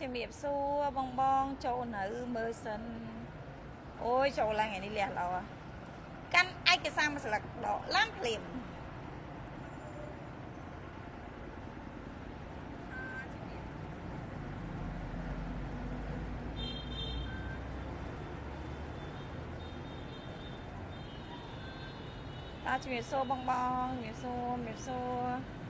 ជំរាបសួរបងបងចូលនៅមើលសិនអូយចូលឡើងថ្ងៃនេះលះឡោកាន់ឯកសារមួយស្លឹកដកឡានភ្លាមតាជំរាបសួរបងបងជំរាបសួរជំរាបសួរ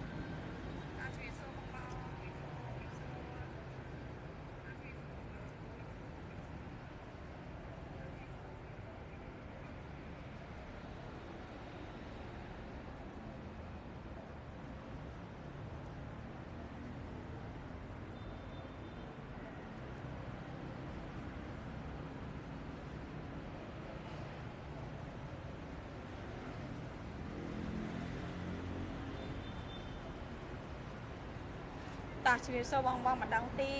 តោះជំរាបសួរបងបងម្ដងទៀ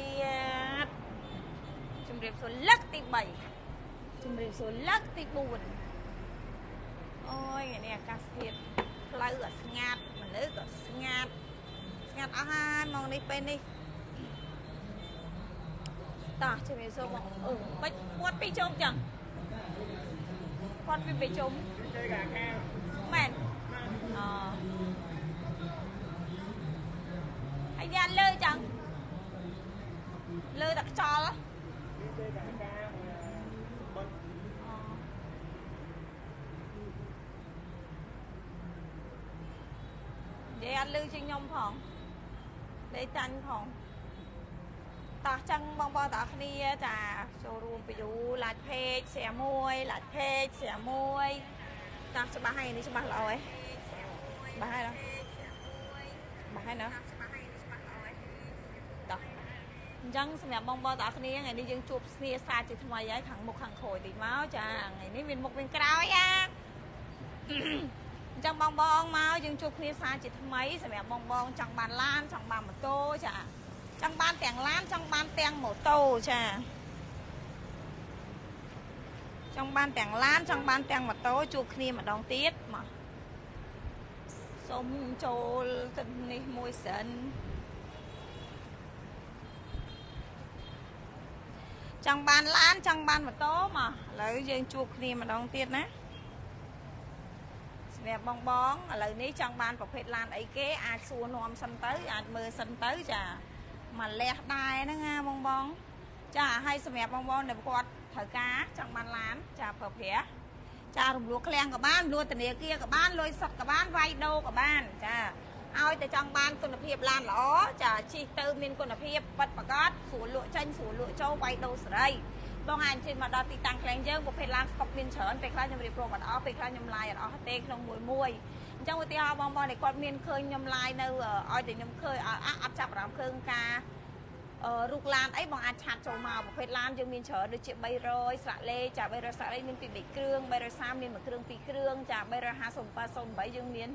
តជំរាបសួរលើកទី3ជំរាបសួរលើកទី4អូយថ្ងៃនេះអាកាសធាតុផ្លូវក៏ស្ងាត់មនុស្សក៏ស្ងាត់ស្ងាត់អស់ហើយម៉ោងនេះពេលនេះតោះជំរាបសួរបងអឺបាច់គាត់ពីរជុំចឹងគាត់ពីពីរជុំមែនអអាយ៉ាលើចឹងលើតែខ្យល់និយាយអត់ លឺជាងខ្ញុំផងលេតាញ់ផងតោះចឹងបងប្អូនទាំងអស់គ្នាចាចូលរួមពីយូឡាច់ page share មួយឡាច់ page share មួយតោះច្បាស់ហើយនេះច្បាស់ល្អហ៎ច្បាស់ហើយដល់ច្បាស់ហើយណាតោះអញ្ចឹងសម្រាប់បងប្អូនទាំងអស់គ្នាថ្ងៃនេះយើងជួបគ្នាសាជាថ្មីហើយខាងមុខខាងក្រោយតិចមកចាថ្ងៃនេះមានមុខមានក្រោយអាអញ្ចឹងបងបងមកយើងជួបគ្នាសាជាថ្មីសម្រាប់បងបងចង់បានឡានចង់បានម៉ូតូចាចង់បានទាំងឡានចង់បានទាំងម៉ូតូចាចង់បានទាំងឡានចង់បានទាំងម៉ូតូជួបគ្នាម្ដងទៀតមកសូមចូលទៅនេះមួយសិនចង់បានឡានចង់បានម៉ូតូមកឥឡូវយើងជួបគ្នាម្ដងទៀតណា សម្រាប់បងបងឥឡូវនេះចង់បានប្រភេទឡានអីគេអាចសួរនាំសិនទៅ អាចមើលសិនទៅចាមកលះដែរហ្នឹងណាបងបង ចាហើយសម្រាប់បងបងដែលគាត់ត្រូវការចង់បានឡាន ចាប្រើប្រាស់ចារំលោះឃ្លាំងក៏បានលួធនាគារក៏បានលុយសុទ្ធក៏បានវាយដូរក៏បាន ចាឲ្យតែចង់បានគុណភាពឡានល្អចាជិះទៅមានគុណភាពប៉ិតប្រកបស្រួលលក់ចេញស្រួលលក់ចូលវាយដូរសេរី បងអាចជិះមកដល់ទីតាំងខ្លែងយើងប្រភេទឡានស្តុកមានច្រើនពេលខ្លះខ្ញុំរៀបរាប់អត់អស់ពេលខ្លះខ្ញុំឡាយអត់អស់ទេក្នុងមួយមួយអញ្ចឹងឧទាហរណ៍បងប្អូនដែលគាត់មានឃើញខ្ញុំឡាយនៅឲ្យតែខ្ញុំឃើញអត់ចាប់អារម្មណ៍ឃើញការរូបឡានអីបងអាចឆាតចូលមកប្រភេទឡានយើងមានច្រើនដូចជា300ស្រាក់លេចា300ស្រាក់លេមានពី3គ្រឿង330មានមួយគ្រឿងពីរគ្រឿងចា350 08យើងមាន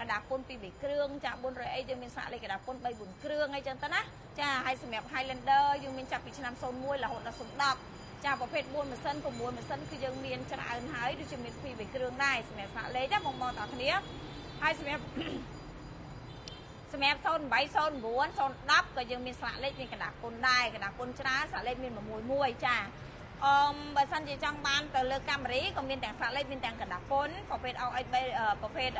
កណ្ដាពុនពី3គ្រឿងចា400អីយើងមានស្រាក់លេកណ្ដាពុន3 4គ្រឿងអីចឹងទៅណាចាហើយសម្រាប់ Highlander យើងមានចាប់ពីឆ្នាំ01រហូតដល់010 ចាប្រភេទ4ម៉ាស៊ីន6ម៉ាស៊ីនគឺយើងមានច្រើនហើយដូចជាមានពី3គ្រឿងដែរសម្រាប់ស្រាក់លេណាបងបងទាំងគ្នាហើយសម្រាប់សម្រាប់08 09 010ក៏យើងមានស្លាកលេខមានកណ្ដាស់គុណដែរកណ្ដាស់គុណច្រើនស្លាកលេខមាន6មួយចាអឺបើសិនជាចង់បានទៅលើកាមេរ៉ាក៏មានទាំងស្លាកលេខមានទាំងកណ្ដាស់គុណប្រភេទ OX ប្រភេទ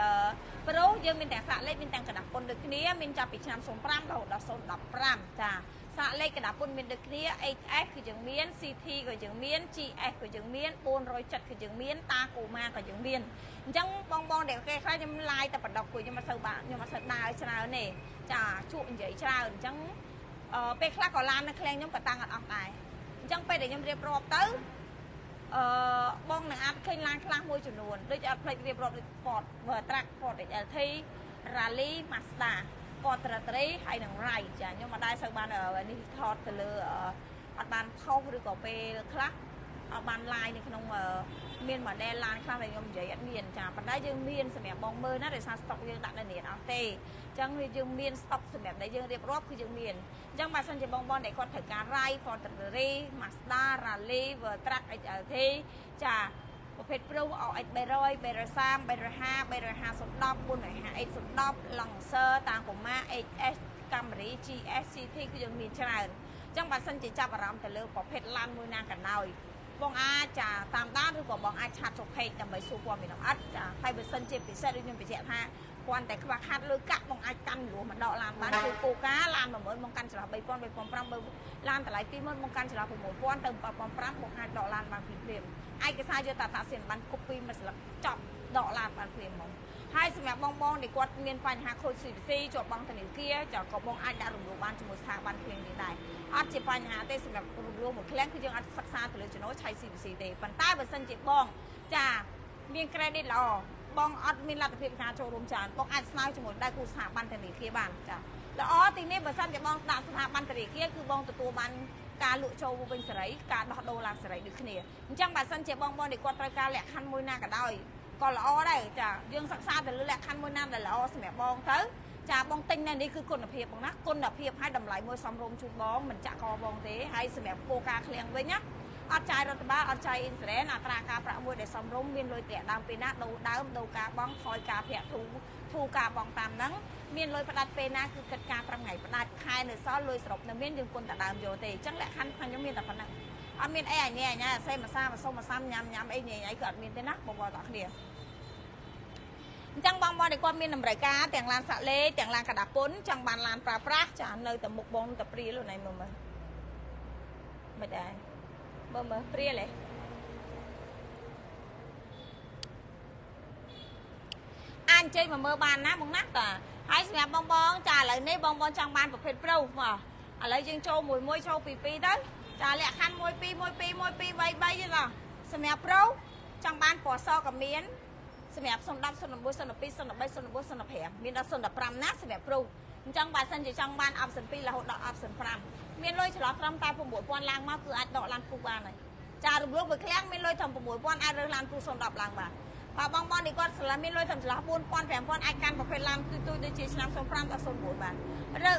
ប្រូយើងមានទាំងស្លាកលេខមានទាំងកណ្ដាស់គុណដូចគ្នាមានចាប់ពីឆ្នាំ05រហូតដល់015ចា សាកលេខកណ្ដាពុនមានដូចគ្នា HS គឺយើងមាន CT ក៏យើងមាន GS ក៏យើងមាន470ក៏យើងមានតាកូម៉ាក៏យើងមានអញ្ចឹងបងបងដែលគេខ្លះខ្ញុំឡាយតែបដកគួយខ្ញុំអត់សូវបានខ្ញុំអត់សូវដើរច្រើនទេចាជក់និយាយច្រើនអញ្ចឹងអឺពេលខ្លះក៏ឡាននៅក្លែងខ្ញុំក៏តាំងអត់អស់ដែរអញ្ចឹងពេលដែលខ្ញុំរៀបរាប់ទៅអឺបងនឹងអាចឃើញឡានខ្លះមួយចំនួនដូចអត់ផ្លេចរៀបរាប់ដូច Ford Vertrac Ford XLT Rally Mazda គាត់ត្រាត្រីហើយនឹងរៃចាខ្ញុំមិនដែរសូវបាននេះថតទៅលើអត់បានផុសឬក៏ពេលខ្លះអត់បាន live នៅក្នុងមាន model ឡានខ្លះដែលខ្ញុំនិយាយអត់មានចាប៉ុន្តែយើងមានសម្រាប់បងមើលណាដោយសារ stock យើងដាក់នៅនេះអត់ទេអញ្ចឹងយើងមាន stock សម្រាប់ដែលយើងរៀបរាប់គឺយើងមានអញ្ចឹងបើសិនជាបងបងដែលគាត់ត្រូវការ Rai Fortuner Mazda Rally Vertrac XLT ចា ប្រភេទព្រុស OX 300 330 350 350 10 450 X 10 Lancer តាមកុមា HS Camry GS CT គឺយើងមានច្រើនចឹងបើសិនជាចាប់អារម្មណ៍ទៅលើប្រភេទឡានមួយណាក៏ដោយបងអាចចាតាមដានឬក៏បងអាចឆាត់ចុះ page ដើម្បីសួរព័ត៌មានលម្អិតចាហើយបើសិនជាពិសេសដូចខ្ញុំបញ្ជាក់ថាគាត់តែខ្វះខាតលុយកាក់បងអាចកាន់លួមកដកឡានបានគឺគោលការណ៍ឡាន10000បងកាន់ចន្លោះ3000 3500បើឡានតម្លៃ20000បងកាន់ចន្លោះ6000ទៅ7500បងអាចដកឡានបានភ្លាមៗ ឯកសារយកតាតាសៀនបានគប់ពីមួយស្លឹកចប់ដកឡានបានភ្លាមហ្មងហើយសម្រាប់បងបងដែលគាត់មានបញ្ហាខូច CVC ជាប់បង់ធនាគារចាក៏បងអាចដាក់រំលោភបានជាមួយស្ថាប័នភ្លាមនេះដែរអត់ជាបញ្ហាទេសម្រាប់រំលោភមួយឃ្លាំងគឺយើងអាចសិក្សាទៅលើចំណូលឆៃ CVC ទេប៉ុន្តែបើសិនជាបងចាមាន credit ល្អបងអត់មានលទ្ធភាពការចូលរួមច្រើនបងអាចស្នើជាមួយដៃគូស្ថាប័នធនាគារបានចាល្អទីនេះបើសិនជាបងដាក់ស្ថាប័នធនាគារគឺបងទទួលបាន ការលក់ចូលវិញសេរីការដោះដូរឡើងសេរីដូចគ្នាអញ្ចឹងបើសិនជាបងបងដែលគាត់ត្រូវការលក្ខខណ្ឌមួយណាក៏ដោយក៏ល្អដែរចាយើងសិក្សាទៅលើលក្ខខណ្ឌមួយណាដែលល្អសម្រាប់បងទៅចាបងទិញនៅនេះគឺគុណភាពបងណាគុណភាពហើយតម្លៃមួយសមរម្យជូនបងមិនចាក់កបងទេហើយសម្រាប់គោលការណ៍ឃ្លាំងវិញណា អត់ចាយរដ្ឋបាលអត់ចាយអ៊ីនសរ៉ែនអត្រាការប្រាក់មួយដែលសមរម្យមានលុយប្រាក់ដើមពេលណាដូរដើមដូរការបង់ថយការប្រាក់ធូរធូរការបង់តាមហ្នឹងមានលុយផ្ដាច់ពេលណាគឺគិតការ5ថ្ងៃផ្ដាច់ខែនៅសល់លុយសរុបនៅមានយើងគុណតែដើមយកទេអញ្ចឹងលក្ខខណ្ឌខ្ញុំមានតែប៉ុណ្្នឹងអត់មានអីអាញ៉ែអាញ៉ែសេមសាមសុំសាមញ៉ាំញ៉ាំអីញ៉ែអីក៏អត់មានទេណាបងប្អូនទាំងគ្នាអញ្ចឹងបងប្អូនដែលគាត់មានតម្រូវការទាំងឡានសាក់លេទាំងឡានកដាពុនចង់បានឡានប្រើប្រាស់ចានៅតែមុខបងតែព្រាលហ្នឹងមើលមើលមិនដែរ មើលមើលព្រាលហ៎អាចអញ្ជើញមកមើលបានណាបងណាតាហើយសម្រាប់បងបងចាឥឡូវនេះបងបងចង់បានប្រភេទប្រុសមកឥឡូវយើងចូលមួយមួយចូលពីពីទៅចាលក្ខខណ្ឌ1 2 1 2 1 2 3 3ទេណាសម្រាប់ប្រុសចង់បានពណ៌សក៏មានសម្រាប់010 011 012 013 014 015មានដល់015ណាសម្រាប់ប្រុសអញ្ចឹងបើសិនជាចង់បាន option 2រហូតដល់ option 5 មានលុយចន្លោះត្រឹមតែ6000ឡើងមកគឺអាចដកឡានពុះបានហើយចារំលោភមួយឃ្លាំងមានលុយត្រឹម6000អាចរើសឡានពុះ010ឡើងបានបើបងបងនេះគាត់ស្រឡាញ់មានលុយត្រឹមចន្លោះ4000 5000អាចកាន់ប្រភេទឡានទូទៅដូចជាឆ្នាំ05ដល់09បានរើ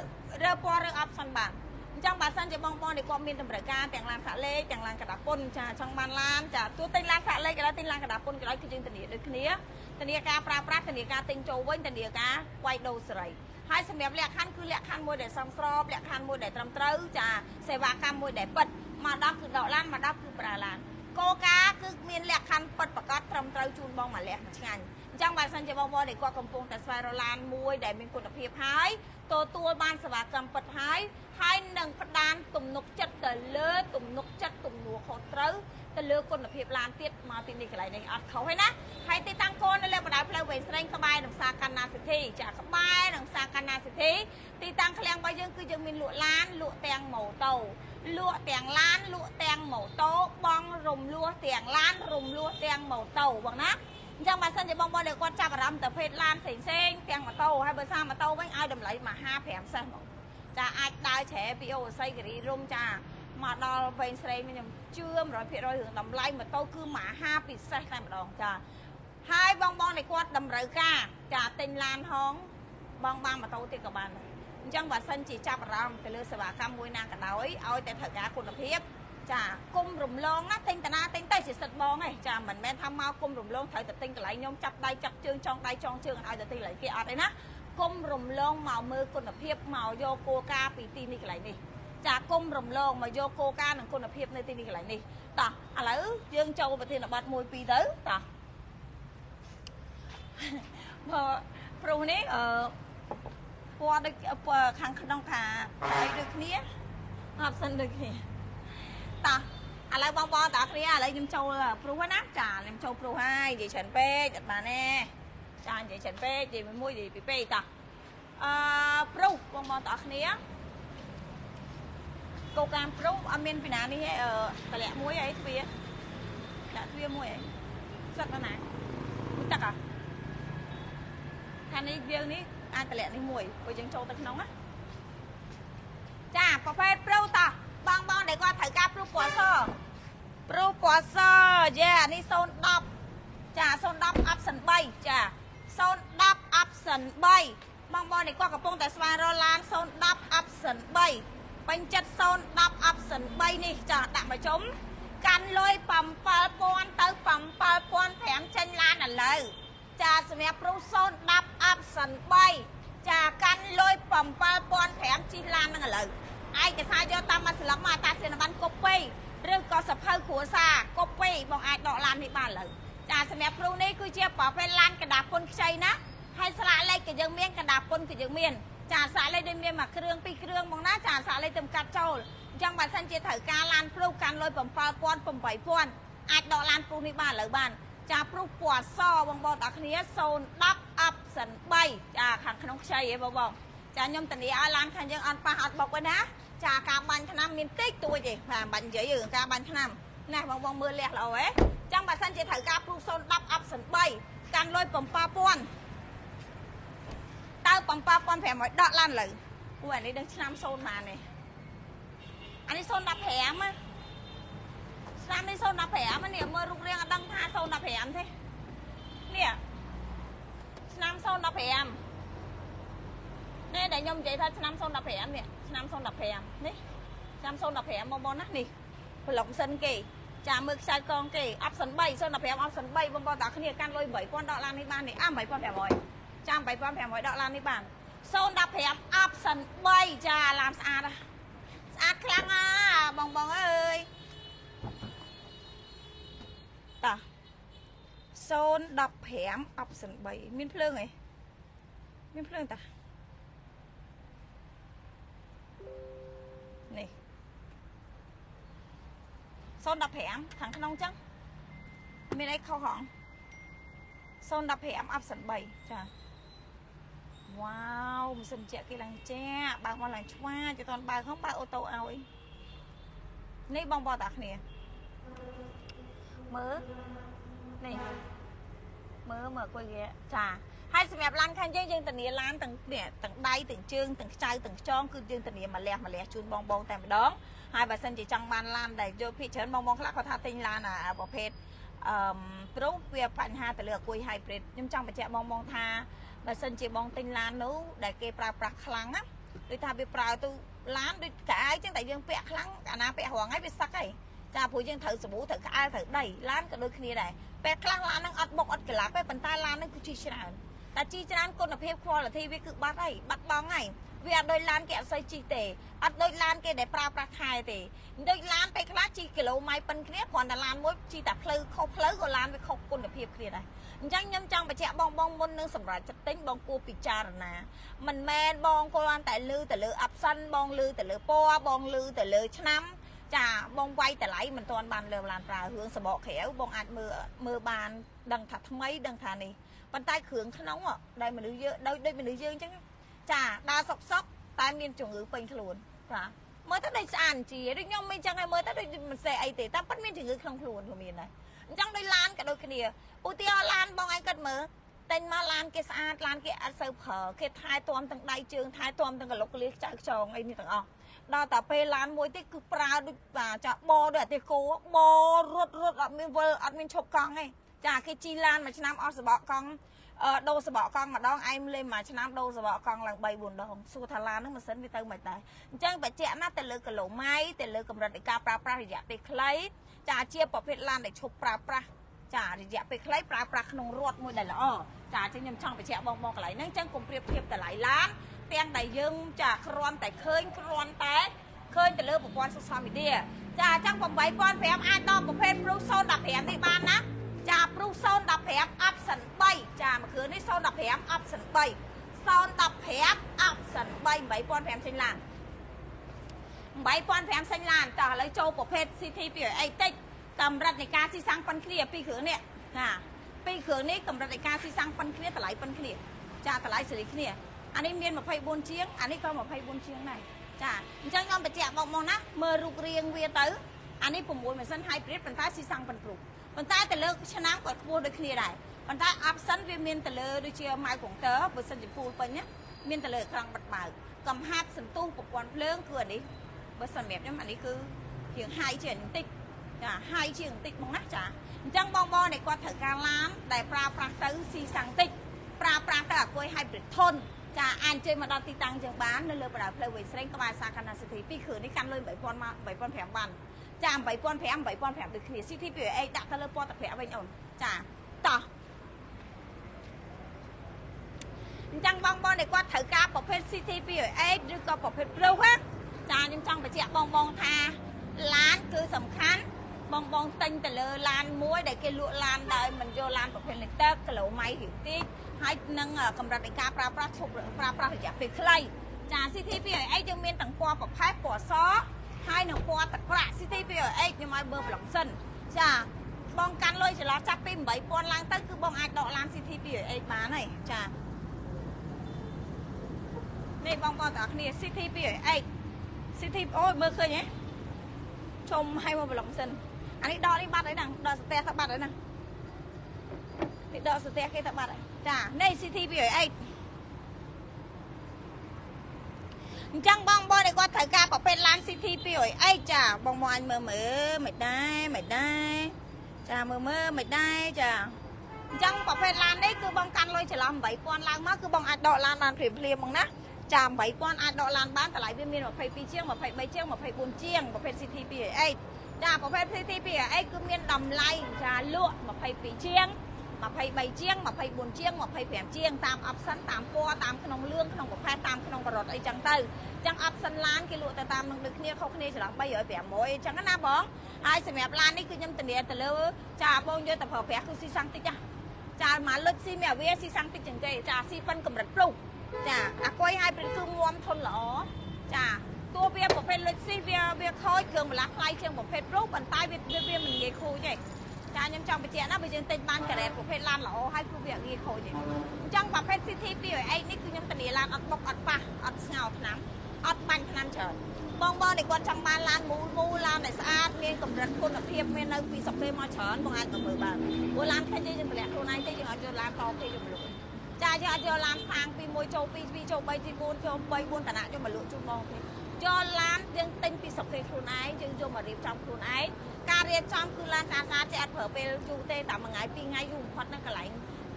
រើពណ៌រើ option បានអញ្ចឹងបើសិនជាបងបងនេះគាត់មានតម្រូវការទាំងឡានសាក់លេខទាំងឡានកដាពុនចាចង់បានឡានចាទោះទិញឡានសាក់លេខក៏ដោយទិញឡានកដាពុនក៏ដោយគឺយើងធានាដូចគ្នាធានាការប្រើប្រាស់ធានាការទិញចូលវិញធានាការវាយដូរសេរី ហើយសម្រាប់លក្ខខណ្ឌគឺលក្ខខណ្ឌមួយដែលសមស្របលក្ខខណ្ឌមួយដែលត្រឹមត្រូវចាសេវាកម្មមួយដែលពិតមកដល់គឺដកឡានមកដល់គឺប្រើឡានគោលការណ៍គឺមានលក្ខខណ្ឌពិតប្រកបត្រឹមត្រូវជូនបងមួយលះមួយឆ្ងាញ់អញ្ចឹងបើសិនជាបងប្អូនដែលគាត់កំពុងតែស្វែងរកឡានមួយដែលមានគុណភាពហើយទទួលបានសេវាកម្មពិតហើយហើយនឹងផ្ដានទំនុកចិត្តទៅលើទំនុកចិត្តទំនួលខុសត្រូវ ទៅលើគុណភាពឡានទៀតមកទីនេះកន្លែងនេះអត់ខុសទេណាហើយទីតាំងកូននៅលើបណ្ដោយផ្លូវវែងស្រេងក្បែរនឹងផ្សារកណ្ណាសិទ្ធិចាក្បែរនឹងផ្សារកណ្ណាសិទ្ធិទីតាំងឃ្លាំងរបស់យើងគឺយើងមានលក់ឡានលក់ទាំងម៉ូតូលក់ទាំងឡានលក់ទាំងម៉ូតូបងរំលោះទាំងឡានរំលោះទាំងម៉ូតូបងណាអញ្ចឹងបើសិនជាបងប្អូនដែលគាត់ចាប់អារម្មណ៍ទៅភេទឡានផ្សេងផ្សេងទាំងម៉ូតូហើយបើសារម៉ូតូវិញឲ្យតម្លៃមហា5សេះមកចាអាចដើរច្រែពីអូស័យគិរីរុំចា មកដល់វែងស្រេងខ្ញុំជឿ100%រឿងតម្លៃម៉ូតូគឺមហាពិសេសតែម្ដងចាហើយបងបងដែលគាត់តម្រូវការចាទិញឡានហងបងបានម៉ូតូទៀតក៏បានដែរអញ្ចឹងបើសិនជាចាប់អារម្មណ៍ទៅលើសេវាកម្មមួយណាក៏ដោយឲ្យតែត្រូវការគុណភាពចាគុំរំលងណាទិញតាណាទិញទៅជាសិទ្ធបងឯងចាមិនមែនថាមកគុំរំលងត្រូវតែទិញកន្លែងខ្ញុំចាប់ដៃចាប់ជើងចង់ដៃចង់ជើងឲ្យទៅទិញកន្លែងគេអត់ទេណាគុំរំលងមកមើលគុណភាពមកយកគោលការណ៍ពីទីនេះកន្លែងនេះ ចាគុំរំលងមកយកគោលការណ៍និងគុណភាពនៅទីនេះកន្លែងនេះតោះឥឡូវយើងចូលប្រធានបទមួយពីរទៅតោះបើព្រោះនេះអឺពណ៌ដូចខាងក្នុងថាអីដូចគ្នាអបសិនដូចគ្នាតោះឥឡូវបងប្អូនតើគ្នាឥឡូវខ្ញុំចូលព្រុសណាចាខ្ញុំចូលព្រុសហើយនិយាយច្រើនពេកអត់បានទេចានិយាយច្រើនពេកនិយាយមួយនិយាយពីរពេកតោះអឺព្រុសបងប្អូនតើគ្នា កោកាមព្រុសអត់មានពីណានេះទេអឺតម្លាក់មួយអីទ្វាដាក់ទ្វាមួយអីសឹកណាមួយទឹកអ្ហាខាងនេះយើងនេះអាចតម្លាក់នេះមួយព្រោះយើងចូលទៅក្នុងណាចាប្រភេទព្រុសតោះបងបងដែលគាត់ត្រូវការព្រុសពណ៌សព្រុសពណ៌សយេអានេះ010ចា010 option 3ចា010 option 3បងបងនេះគាត់កំពុងតែស្វែងរកឡាន010 option 3 ពេញចិត្ត010 option 3នេះចាដាក់មកជុំកាន់លុយ7000ទៅ7500ចេញឡានឥឡូវចាសម្រាប់ព្រុស010 option 3ចាកាន់លុយ7500ជិះឡានហ្នឹងឥឡូវឯឯកសារយកតាមមកស្លឹកមកអតាសញ្ញាប័ណ្ណកុបពីឬក៏សភៅគ្រួសារកុបពីបងអាចដកឡាននេះបានលើចាសម្រាប់គ្រូនេះគឺជាប្រភេទឡានកណ្ដាពុនខ្ចីណាហើយស្លាកលេខក៏យើងមានកណ្ដាពុនក៏យើងមាន ចាស្លាកលេខដូចមានមួយគ្រឿងពីរគ្រឿងមកណាចាស្លាកលេខទៅកាត់ចូលអញ្ចឹងបើសិនជាត្រូវការឡានព្រុសកាន់លុយ7000 8000អាចដកឡានព្រុសនេះបានលើបានចាព្រុសពណ៌សបងប្អូនទាំងគ្នា010 option 3ចាខាងក្នុងខ្ចីឯងបងបងចាខ្ញុំធានាឲ្យឡានខាងយើងអត់ប៉ះអត់បុកទេណាចាការបាញ់ឆ្នាំមានតិចតួចទេបាទបាញ់និយាយរឿងការបាញ់ឆ្នាំណាបងបងមើលលះល្អហ៎ចឹងបើសិនជាត្រូវការព្រុស010 option 3កាន់លុយ7000 តើ7500ដកឡានលើអូអានេះដឹងឆ្នាំ0បានទេអានេះ015ណាឆ្នាំនេះ015នេះមើលរូបរាងអត់ដឹងថា015ទេនេះឆ្នាំ015នេះដែលខ្ញុំនិយាយថាឆ្នាំ015នេះឆ្នាំ015នេះឆ្នាំ015បងប្អូនណានេះប្លុកសិនគេចាមើលខ្សែកងគេអប់សិន3 015អប់សិន3បងប្អូនតាគ្នាកាន់លុយ8000ដកឡាននេះបាននេះអ่ะ8500 ចាំ8500ដកឡាននេះបាន015អប់សិន3ចាឡានស្អាតស្អាតខ្លាំងណាបងបងអើយតា015 option 3មានភ្លើងអីមានភ្លើងតានេះ015ខាងក្នុងចឹងមានអីខុសហង015 option 3ចា វ៉ាវម៉ាស៊ីនជែកគេឡើងចាបើកមកឡើងឆ្វាចតន់បើកហ្នឹងបើកអូតូឲ្យនេះបងប្អូនតាគ្នាមើលនេះមើលមើលគួយគេចាហើយសម្រាប់ឡានខាងយើងយើងធានាឡានទាំងនេះទាំងដៃទាំងជើងទាំងខ្ចៅទាំងខ្ចងគឺយើងធានាម្លះម្លះជូនបងបងតែម្ដងហើយបើសិនជាចង់បានឡានដែលយកភាគច្រើនបងបងខ្លះគាត់ថាទិញឡានអាប្រភេទអឺព្រោះវាបញ្ហាទៅលើអគុយ hybrid ខ្ញុំចង់បញ្ជាក់បងបងថា បើសិនជាបងទិញឡាននោះដែលគេប្រើប្រាស់ខ្លាំងណាដូចថាវាប្រើទៅឡានដូចកៅអៅចឹងតែយើងពាក់ខ្លាំងអាណាពាក់រងហើយវាសឹកហើយចាព្រោះយើងត្រូវសាប៊ូត្រូវក្អែលត្រូវដីឡានក៏ដូចគ្នាដែរពេលខ្លះឡានហ្នឹងអត់បុកអត់ក្លាប់ទេប៉ុន្តែឡានហ្នឹងគឺជីច្រើនតែជីច្រើនគុណភាព quality វាគឺបាត់ហើយបាត់បង់ហើយ វាអត់ដូចឡានគេអត់សូវជីទេអត់ដូចឡានគេដែលប្រើប្រាស់ខែទេដូចឡានពេលខ្លះជីគីឡូម៉ៃប៉ុនគ្នាគ្រាន់តែឡានមួយជីតែផ្លូវខុសផ្លូវក៏ឡានវាខុសគុណភាពគ្នាដែរអញ្ចឹងខ្ញុំចង់បញ្ជាក់បងបងមុននឹងសម្រាប់ចិត្តទិញបងគួរពិចារណាមិនមែនបងគ្រាន់តែលឺទៅលើ option បងលឺទៅលើពណ៌បងលឺទៅលើឆ្នាំចាបងវាយតម្លៃមិនទាន់បានលើឡានប្រើរឿងសបកក្រៅបងអាចមើលមើលបាន ដឹងថាថ្មីដឹងថានេះប៉ុន្តែគ្រឿងក្នុងដែលមនុស្សយើងដូចដូចមនុស្សយើងអញ្ចឹង ចាដើរសុកសុកតែមានជំងឺពេញខ្លួនចាមើលទៅដូចស្អាតជាដូចខ្ញុំមិនអញ្ចឹងហើយមើលទៅដូចមិនសេអីទេតែប៉ិតមានជំងឺក្នុងខ្លួនក៏មានដែរអញ្ចឹងដូចឡានក៏ដូចគ្នាឧទាហរណ៍ឡានបងឯងគិតមើលតែញមកឡានគេស្អាតឡានគេអត់សូវប្រើគេថែទាំទាំងដៃជើងថែទាំទាំងកលុកកលៀសចៅខ្ចងអីនេះទាំងអស់ដល់តែពេលឡានមួយទៀតគឺប្រើដូចចាបដូចអាទេគោបរត់រត់អត់មានវិលអត់មានឈប់កង់ទេចាគេជីឡានមួយឆ្នាំអស់សបកកង់ ដូរសបកកង់ម្ដងឯងលេងមួយឆ្នាំដូរសបកកង់ឡើង3 4ដងសួរថាឡានហ្នឹងម៉ាស៊ីនវាទៅមិនដែរអញ្ចឹងបច្ចៈណាទៅលើគីឡូម៉ៃទៅលើកម្រិតនៃការប្រើប្រាស់រយៈពេលខ្លីចាជាប្រភេទឡានដែលឈប់ប្រើប្រាស់ចារយៈពេលខ្លីប្រើប្រាស់ក្នុងរថមួយដែលល្អចាអញ្ចឹងខ្ញុំចង់បញ្ជាក់បងបងកន្លែងហ្នឹងអញ្ចឹងកុំប្រៀបធៀបតម្លៃឡានទាំងដែលយើងចាគ្រាន់តែឃើញគ្រាន់តែឃើញទៅលើប្រព័ន្ធ social media ចាអញ្ចឹង8500អាចដល់ប្រភេទ Pro 015នេះបានណា ចាព្រុស015 option 3ចាមួយគ្រឿងនេះ015 option 3 015 option 3 8500ចេញឡាន8500ចេញឡានចាឥឡូវចូលប្រភេទ CT 208តិចកម្រិតនៃការស៊ីសាំងប៉ុនគ្នាពីរគ្រឿងនេះណាពីរគ្រឿងនេះកម្រិតនៃការស៊ីសាំងប៉ុនគ្នាតម្លៃប៉ុនគ្នាចាតម្លៃសេរីគ្នាអានេះមាន24ជាងអានេះក៏24ជាងដែរចាអញ្ចឹងខ្ញុំបញ្ជាក់បងមកណាមើលរូបរាងវាទៅអានេះ6ម៉ាស៊ីន hybrid ប៉ុន្តែស៊ីសាំងប៉ុនព្រុស ប៉ុន្តែទៅលើឆ្នាំក៏ខ្ពស់ដូចគ្នាដែរប៉ុន្តែ option វាមានទៅលើដូចជា mouse counter បើសិនជាពូលពេញមានទៅលើអេក្រង់បិទបើកកំហាត់សន្ទុះប្រព័ន្ធភ្លើងគឺអានេះបើសម្រាប់ខ្ញុំអានេះគឺជាង high ជាងបន្តិចចា high ជាងបន្តិចបងណាចាអញ្ចឹងបងបងនេះគាត់ត្រូវការឡានដែលប្រើប្រាស់ទៅស៊ីសាំងតិចប្រើប្រាស់ទៅអាគុយ hybrid ធន់ចាអាចអញ្ជើញមកដល់ទីតាំងយើងបាននៅលើបណ្ដោយផ្លូវវែងស្រេងក្បែរសាខាណាសិទ្ធិពីគ្រឿងនេះកាន់លុយ3000មក3500បាន ចា8500 8500ដូចគ្នា CT 2A ដាក់ទៅលើពណ៌តាប្រាក់វិញអូនចាតោះអញ្ចឹងបងប្អូនដែលគាត់ត្រូវការប្រភេទ CT 2A ឬក៏ប្រភេទ Pro ណាចាខ្ញុំចង់បញ្ជាក់បងបងថាឡានគឺសំខាន់បងបងទិញទៅលើឡានមួយដែលគេលក់ឡានដោយមិនយកឡានប្រភេទលីទ័រគីឡូម៉ៃរៀងតិចហើយនឹងកម្រិតនៃការប្រើប្រាស់ឈប់ប្រើប្រាស់រយៈពេលខ្លីចា CT 208យើងមានទាំងពណ៌ប្រផេះពណ៌ស ហើយនឹងពណ៌ទឹកប្រាក់ CT 208ខ្ញុំឲ្យមើលប្លុកសិនចាបងកាន់លុយចន្លោះចាប់ពី8000ឡើងទៅគឺបងអាចដកឡាន CT 208បានហើយចានេះបងប្អូនទាំងអស់គ្នា CT 208 CT អូយមើលឃើញហ៎ជុំឲ្យមកប្លុកសិនអានេះដកនេះបាត់ហើយហ្នឹងដកស្ទះទៅបាត់ហើយហ្នឹងនេះដកស្ទះគេទៅបាត់ហើយចានេះ CT 208 អញ្ចឹងបងបងនេះគាត់ត្រូវការប្រភេទឡាន CT 208ចាបងមកអញមើលមើលមិនដែរមិនដែរចាមើលមើលមិនដែរចាអញ្ចឹងប្រភេទឡាននេះគឺបងកាន់លុយច្រឡំ8000ឡើងមកគឺបងអាចដកឡានបានព្រាមព្រាមហ្មងណាចា8000អាចដកឡានបានតម្លៃវាមាន22ជាង23ជាង24ជាងប្រភេទ CT 208ចាប្រភេទ CT 208គឺមានតម្លៃចាលក់22ជាង 23ជាង24ជាង25ជាងតាម option តាមពណ៌តាមក្នុងលឿងក្នុងប្រភេទតាមក្នុងបរិបទអីចឹងទៅអញ្ចឹង option ឡានគេលក់ទៅតាមនឹងដូចគ្នាខុសគ្នាចន្លោះ300 500អញ្ចឹងណាបងហើយសម្រាប់ឡាននេះគឺខ្ញុំធានាទៅលើចាបងយកទៅប្រើប្រាស់គឺស៊ីសាំងតិចណាចាមកលុចស៊ីមានអាវាស៊ីសាំងតិចចឹងទេចាស៊ីប៉ិនកម្រិតព្រុសចាអាគុយឲ្យព្រឹកគឺងំធន់ល្អចាតួវាប្រភេទលុចស៊ីវាវាខូចគ្រឿងបន្លាស់ថ្លៃជាងប្រភេទព្រុសប៉ុន្តែវាវាមិនងាយខូចទេ ចាខ្ញុំចង់បញ្ជាក់ណាបើយើងទិញបានការ៉េតប្រភេទឡានល្អហើយគឺវាងាយខូចទេអញ្ចឹងប្រភេទ CT 208នេះគឺខ្ញុំធានាឡានអត់បុកអត់ប៉ះអត់ស្ងោឆ្នាំអត់បាញ់ឆ្នាំច្រើនបងបងដែលគាត់ចង់បានឡានមូលមូលឡានដែលស្អាតមានកម្រិតគុណភាពមាននៅពីសុខភាពមកច្រើនបងអាចទៅមើលបានព្រោះឡានឃើញយើងតម្លាក់ខ្លួនឯងទេយើងអាចយកឡានតគេយកមកលក់ចាយើងអាចយកឡានសាងពី1ចូល2 2ចូល3ទី4ចូល3 4តំណាក់យកមកលក់ជូនបងទេយកឡានយើងទិញពីសុខភាពខ្លួនឯងយើងយកមករៀបចំខ្លួនឯង ការរៀបចំគឺឡានស្អាតស្អាតចេះអត់ប្រើពេលយូរទេតែមួយថ្ងៃពីរថ្ងៃយូរបំផុតហ្នឹងកន្លែង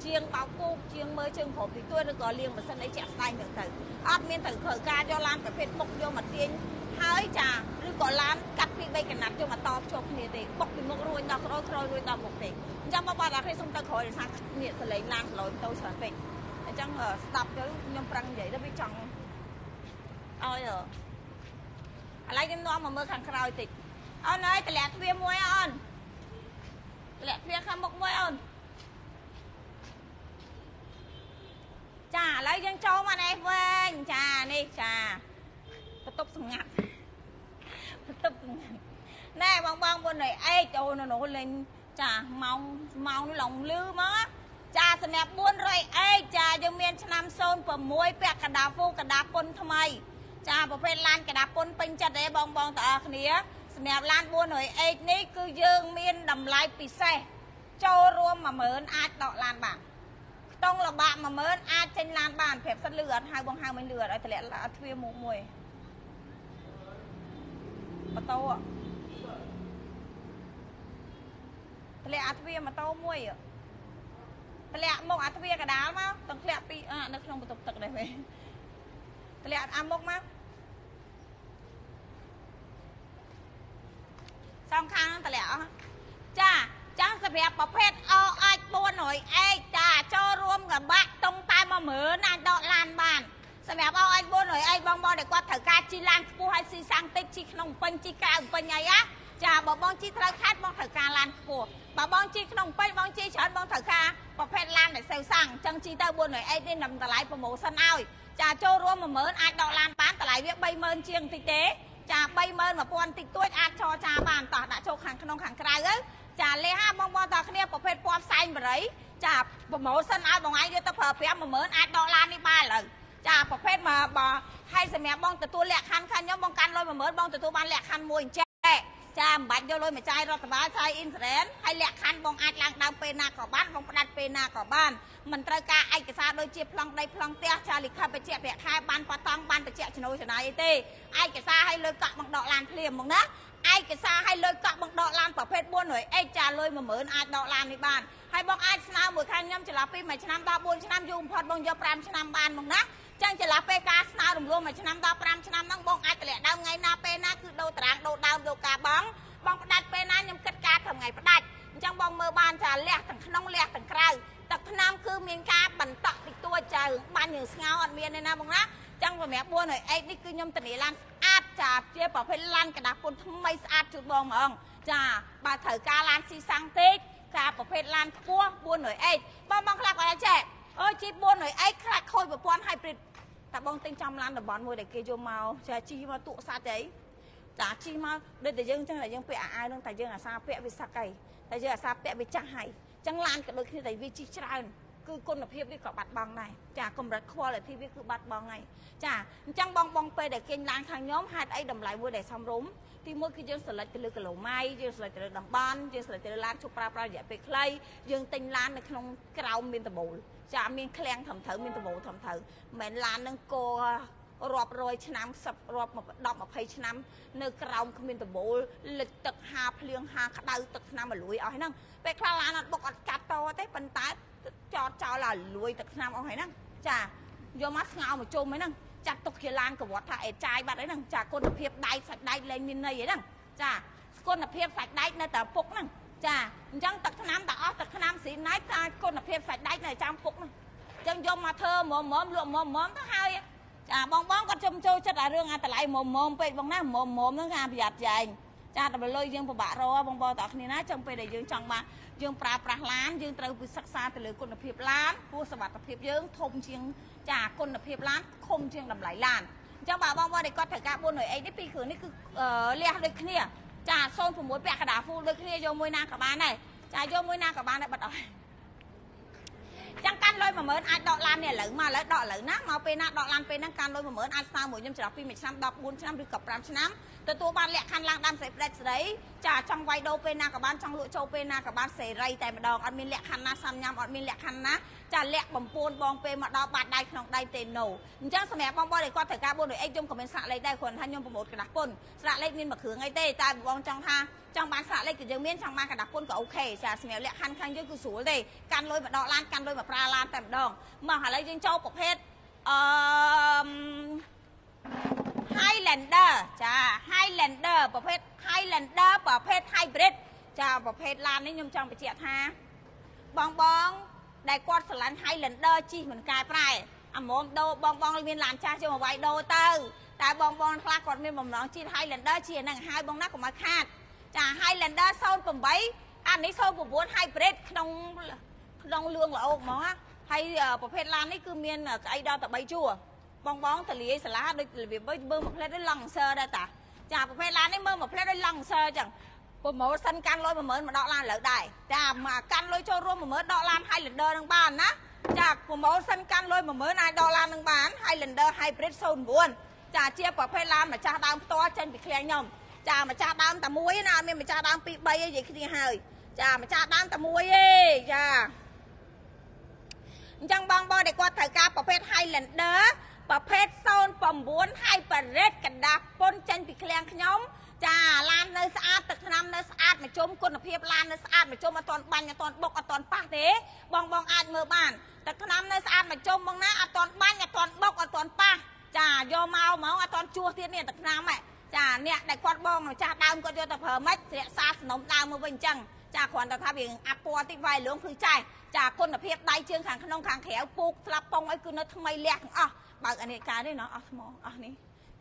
ជាងបោកគោកជាងមើលជើងគ្រប់ទីទួយឬក៏លាងម៉ាស៊ីនអីជាក់ស្ដែងហ្នឹងទៅអត់មានត្រូវត្រូវការយកឡានប្រភេទបុកយកមកទាញហើយចាឬក៏ឡានកាត់ពី3កណាត់យកមកតភ្ជាប់គ្នាទេបុកពីមុខរួចដល់ក្រោយក្រោយរួចដល់មុខទេអញ្ចឹងមកបាទអាគេសុំទៅក្រោយដោយសារនេះសលេងឡានសឡូនទៅច្រើនពេកអញ្ចឹងស្ដាប់ទៅខ្ញុំប្រឹងនិយាយទៅវាចង់ឲ្យឥឡូវខ្ញុំនាំមកមើលខាងក្រោយតិច អូនអើយតម្លាក់ទ្វារមួយអូនតម្លាក់ទ្វារខាងមុខមួយអូនចាឥឡូវយើងចូលមកនេះវិញចានេះចាបន្ទប់សម្ងាត់បន្ទប់សម្ងាត់ណែបងបងមុនឲ្យអេកអូននោះលេងចាម៉ោងម៉ោងឡងលឺមកចាសម្រាប់400អេកចាយើងមានឆ្នាំ06ពាក់កណ្ដាលហ្វូកណ្ដាលពុនថ្មី ចាប្រភេទឡានកណ្ដាលពុនពេញចិត្តទេបងបងតើអរគ្នា សម្រាប់ឡាន 400H នេះគឺយើងមានតម្លៃពិសេសចូលរួម10000អាចដកឡានបានខ្ទង់លបាក់10000អាចចេញឡានបានប្រាប់សិនលឺអត់ហៅបងហៅមិនលឺអត់ឲ្យតម្លាក់ទ្វារមុខមួយម៉ូតូតម្លាក់អាទ្វារម៉ូតូមួយតម្លាក់មុខអាទ្វារកដាលមកទាំងធ្លាក់ពីនៅក្នុងបន្ទប់ទឹកដែរវិញតម្លាក់អាមុខមក សងខាងតម្លាក់អស់ចាចាំសម្រាប់ប្រភេទអអាច400អែកចាចូលរួមកបាក់តុងតែ10000អាចដកឡានបានសម្រាប់អអាច400អែកបងបងដែលគាត់ត្រូវការជីឡានខ្ពស់ហើយស៊ីសាំងតិចជីក្នុងពេញជីក្រៅពេញអីណាចាបើបងជីត្រូវខេតបងត្រូវការឡានខ្ពស់បើបងជីក្នុងពេញបងជីច្រើនបងត្រូវការប្រភេទឡានដែលសេវសាំងចឹងជីទៅ 400អែកនេះនំតម្លៃប្រម៉ូសិនឲ្យចាចូលរួម10000អាចដកឡានបានតម្លៃវា30000ជាងតិចទេ ចា31000តិចតួចអាចចរចាបានតោះដាក់ចូលខាងក្នុងខាងក្រៅទៅចាលេហាបងបងតើគ្នាប្រភេទពណ៌ផ្សែងបរិយចាប្រម៉ូសិនឲ្យបងឯងយកទៅប្រើប្រាស់10000អាចដកឡាននេះបានឥឡូវចាប្រភេទមកបើហើយសម្រាប់បងទទួលលក្ខខណ្ឌខាងខ្ញុំបងកាន់លុយ10000បងទទួលបានលក្ខខណ្ឌមួយអញ្ចឹង ចាមិនបាច់យកលុយមកចាយរដ្ឋបាលចាយអ៊ីនស៊ូរ៉ែនហើយលក្ខខណ្ឌបងអាចឡើងដើមពេលណាក៏បានបងផ្ដាច់ពេលណាក៏បានមិនត្រូវការឯកសារដូចជាប្លង់ដីប្លង់ផ្ទះចាលិខិតបញ្ជាក់ប្រាក់ខែបានប៉តង់បានបញ្ជាក់ចំណូលចំណាយអីទេឯកសារឲ្យលុយកក់បងដកឡានភ្លាមមកណាឯកសារឲ្យលុយកក់បងដកឡានប្រភេទ 400អេចាលុយ10000អាចដកឡាននេះបានហើយបងអាចស្នើមួយខែខ្ញុំចន្លោះពី1ឆ្នាំដល់4ឆ្នាំយូរបំផុតបងយក5ឆ្នាំបានមកណា ចឹងចន្លោះពេលការស្នើរំលោះមួយឆ្នាំដល់5ឆ្នាំហ្នឹងបងអាចតម្លាក់ដើមថ្ងៃណាពេលណាគឺដូរតារាងដូរដើមយកការបងបងផ្ដាច់ពេលណាខ្ញុំគិតការត្រឹមថ្ងៃផ្ដាច់អញ្ចឹងបងមើលបានចាលះទាំងក្នុងលះទាំងក្រៅទឹកថ្នាំគឺមានការបន្តតិចតួចចៅបាញ់យើងស្ងោអត់មានទេណាបងណាចឹងសម្រាប់400អេកនេះគឺខ្ញុំធានាឡានស្អាតចាជាប្រភេទឡានកដាស់ពុនថ្មីស្អាតជូតបងហ្មងចាបើត្រូវការឡានស៊ីសាំងតិចការប្រភេទឡានខ្ពស់400អេកបងបងខ្លះគាត់ចេះអូជី400អេកខ្លាចខូចប្រព័ន្ធ hybrid តែបងទិញចំឡានតំបន់មួយដែលគេយកមកចាជីមកទូកសាច់អីចាជីមកដូចតែយើងចឹងតែយើងពាក់អាវនឹងតែយើងអាសាពាក់វាសឹកអីតែយើងអាសាពាក់វាចាស់ហើយចឹងឡានក៏ដូចគ្នាតែវាជីច្រើន គឺគុណភាពវាក៏បាត់បង់ដែរចាកម្រិត quality វាគឺបាត់បង់ហើយចាអញ្ចឹងបងបងពេលដែលគេញឡានខាងខ្ញុំហេតុអីតម្លៃមួយដែលសមរម្យទីមួយគឺយើងស្រឡិចទៅលើគីឡូម៉ៃយើងស្រឡិចទៅលើតំបន់យើងស្រឡិចទៅលើឡានជប់ប្រើប្រាស់រយៈពេលខ្លីយើងទិញឡាននៅក្នុងក្រោមមានដបូលចាមានឃ្លាំងត្រឹមត្រូវមានដបូលត្រឹមត្រូវមិនមែនឡាននឹងគោរាប់រយឆ្នាំសិបរាប់10 20ឆ្នាំ នៅក្រោមគ្មានដបូលលិចទឹកហាភ្លៀងហាក្តៅទឹកឆ្នាំមកលួយអស់ហ្នឹងពេលខ្លះឡានអត់បុកអត់កាត់តទេប៉ុន្តែ ចោតចោលឲ្យលួយទឹកឆ្នាំអស់ហើយហ្នឹងចាយកមកស្ងោមកជុំហ្នឹងចាត់ទុកជាឡានកវត្តថាអេចាយបាត់អីហ្នឹងចាគុណភាពដៃសាច់ដៃលែងមានន័យអីហ្នឹងចាគុណភាពសាច់ដៃនៅតែពុកហ្នឹងចាអញ្ចឹងទឹកឆ្នាំតែអស់ទឹកឆ្នាំស៊ីណៃតែគុណភាពសាច់ដៃនៅចាំពុកហ្នឹងអញ្ចឹងយកមកធ្វើមុំមុំលក់មុំមុំទៅហើយចាបងបងគាត់ជុំចូលចិត្តអារឿងអាតម្លៃមុំមុំពេកបងណាមុំមុំហ្នឹងអាប្រយ័ត្នចែងចាតែបើលុយយើងពិបាករកបងបងតើគ្នាណាចឹងពេលដែលយើងចង់បាន យើងប្រើប្រាស់ឡានយើងត្រូវពិសិក្សាទៅលើគុណភាពឡានពោះសមត្ថភាពយើងធំជាងចាគុណភាពឡានធំជាងតម្លៃឡានអញ្ចឹងបាទបងប្អូនដែលគាត់ត្រូវការ400អីនេះពីរគ្រឿងនេះគឺលះដូចគ្នាចា06ពាក់កណ្ដាល full ដូចគ្នាយកមួយណាក៏បានដែរចាយកមួយណាក៏បានដែរបាត់អស់ ចឹងកាន់លុយ10000អាចដកឡាននេះឥឡូវមកឥឡូវដកឥឡូវណាមកពេលណាដកឡានពេលហ្នឹងកាន់លុយ10000អាចស្មើមួយខ្ញុំច្រោះពី1ឆ្នាំ14ឆ្នាំឬក៏5ឆ្នាំទទួលបានលក្ខខណ្ឌឡើងដាំសេរីផ្ដេចសេរីចាចង់វាយដូរពេលណាក៏បានចង់លក់ចូលពេលណាក៏បានសេរីតែម្ដងអត់មានលក្ខខណ្ឌណាសាំញ៉ាំអត់មានលក្ខខណ្ឌណា ចាលាក់បំពួនបងពេលមកដល់បាត់ដៃក្នុងដៃទេណូអញ្ចឹងសម្រាប់បងបងដែលគាត់ត្រូវការ400អីខ្ញុំក៏មានស្លាកលេខដែរគ្រាន់ថាខ្ញុំប្រមូលក្រដាស់ពុនស្លាកលេខមានមួយគ្រឿងអីទេតែបងចង់ថាចង់បានស្លាកលេខក៏យើងមានចង់បានក្រដាស់ពុនក៏អូខេចាសម្រាប់លក្ខខណ្ឌខាងយើងគឺស្រួលទេកាន់លុយមកដកឡានកាន់លុយមកប្រើឡានតែម្ដងមកឥឡូវយើងចូលប្រភេទអឺ Highlander ចា Highlander ប្រភេទ Highlander ប្រភេទ Hybrid ចាប្រភេទឡាននេះខ្ញុំចង់បញ្ជាក់ថាបងបង ដែលគាត់ស្រឡាញ់ Highlander ជិះមិនកែប្រែអាមុំដូរបងបងមានឡានចាស់យកមកវាយដូរទៅតែបងបងខ្លះគាត់មានបំណងជិះ Highlander ជិះហ្នឹងហើយបងណាកុំឲ្យខាតចា Highlander 08អានេះ09 Hybrid ក្នុងក្នុងលឿងល្អហ្មងហើយប្រភេទឡាននេះគឺមានក្អីដល់តែ3ជួរបងបងតលាយសាលាដូចរបៀបមើលមួយផ្លែដូចឡង់សើដែរតាចាប្រភេទឡាននេះមើលមួយផ្លែដូចឡង់សើអញ្ចឹង ប្រម៉ូសិនកាន់លុយ10000មកដកឡានលើដែរចាមកកាន់លុយចូលរួម10000ដកឡាន Highlander នឹងបានណាចាប្រម៉ូសិនកាន់លុយ10000អាចដកឡាននឹងបាន Highlander Hybrid 09ចាជាប្រភេទឡានម្ចាស់ដើមផ្ទាល់ចេញពីឃ្លាំងខ្ញុំចាម្ចាស់ដើមតែមួយណាអត់មានម្ចាស់ដើម2 3ឯងនិយាយគ្នាហើយចាម្ចាស់ដើមតែមួយទេចាអញ្ចឹងបងបងដែលគាត់ត្រូវការប្រភេទ Highlander ប្រភេទ09ហើយបរិទ្ធកណ្ដាស់ពុនចេញពីឃ្លាំងខ្ញុំ ចាឡាននៅស្អាតទឹកថ្នាំនៅស្អាតមកជុំគុណភាពឡាននៅស្អាតមកជុំអត់ទាន់បាញ់អត់ទាន់បុកអត់ទាន់ប៉ះទេបងបងអាចមើលបានទឹកថ្នាំនៅស្អាតមកជុំបងណាអត់ទាន់បាញ់អត់ទាន់បុកអត់ទាន់ប៉ះចាយកមកហ្មងអត់ទាន់ជួសទៀតនេះទឹកថ្នាំហ៎ចាអ្នកដែលគាត់បងម្ចាស់ដើមគាត់យកទៅប្រើម៉េចរក្សាសំណុំដើមមកវិញអញ្ចឹងចាគ្រាន់តែថាវាអាប់ពណ៌តិចវាយលងគឺចែចាគុណភាពដៃជើងខាងក្នុងខាងក្រៅពូកស្លាប់ប៉ុងអីគឺនៅថ្មីលះទាំងអស់បើកអានេះការនេះណោះអស់ថ្មអស់នេះ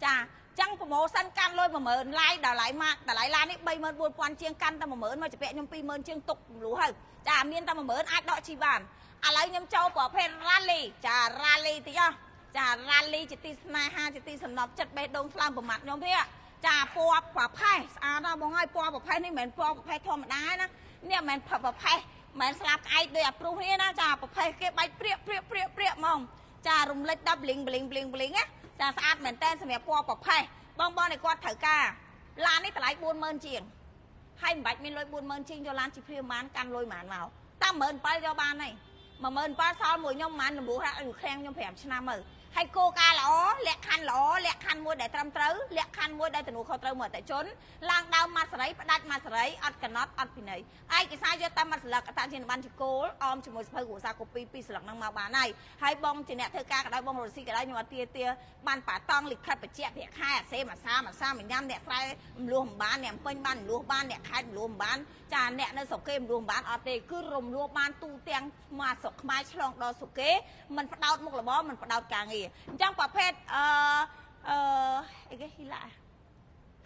ចា ចឹងប្រម៉ូសិនកាន់លុយ10000ឡាយដល់ឡាយមកដល់ឡាយឡាននេះ34000ជាងកាន់តែ10000មកជពាក់ខ្ញុំ20000ជាងទុកលូហើយចាមានតែ10000អាចដកជីបានឥឡូវខ្ញុំចូលប្រភេទ rally ចា rally តិចចា rally ជាទីស្នេហាជាទីសំណប់ចិត្តបេះដូងថ្លើមប្រមាត់ខ្ញុំទេចាពណ៌ប្រផេះស្អាតណាស់បងហើយពណ៌ប្រផេះនេះមិនមែនពណ៌ប្រផេះធម្មតាណានេះមិនមែនប្រផេះមិនមែនស្លាប់ក្អែកដោយអាព្រុសនេះណាចាប្រផេះគេបាច់ព្រាកព្រាកព្រាកព្រាកហ្មងចារំលេចដល់ bling bling bling bling ណា ចាស្អាតមែនតើសម្រាប់ពណ៌ប្រផេះបងបងនេះគាត់ត្រូវការឡាននេះតម្លៃ40000ជាងហើយមិនបាច់មានលុយ40000ជាងយកឡានជីព្រាវបានកាន់លុយបានមកតាម17000យកបានហើយ17000សល់មួយខ្ញុំមិនលំរួសដាក់อยู่ឃ្លាំងខ្ញុំ5ឆ្នាំមើល ហើយគោលការណ៍ល្អលក្ខខណ្ឌល្អលក្ខខណ្ឌមួយដែលត្រឹមត្រូវលក្ខខណ្ឌមួយដែលទំនួលខុសត្រូវមកអតិជនឡើងដើមម៉ាត់សេរីផ្ដាច់ម៉ាត់សេរីអត់កណត់អត់ពិន័យឯកសារយកតាមម៉ាត់ស្លឹកអតជាបានជាគោលអមជាមួយសភៅគ្រួសារកូពីពីស្លឹកហ្នឹងមកបានហើយហើយបងជាអ្នកធ្វើការក៏ដោយបងរស់ស៊ីក៏ដោយខ្ញុំអត់ទាទាបានប៉ាតង់លិខិតបញ្ជាក់ប្រាក់ខែអាសេមអាសាអាសាមញ៉ាំអ្នកស្រែមលោះមិនបានអ្នកពេញបានមលោះបានអ្នកខេតមលោះមិនបានចាអ្នកនៅស្រុកគេមលោះមិនបានអត់ទេគឺរំលោះបានទូទាំងមកស្រុកខ្មែរឆ្លងដល់ស្រុកគេមិនផ្ដោតមុខរបរមិនផ្ដោតការងារអញ្ចឹងប្រភេទអឺអឺអីគេហ៊ីឡា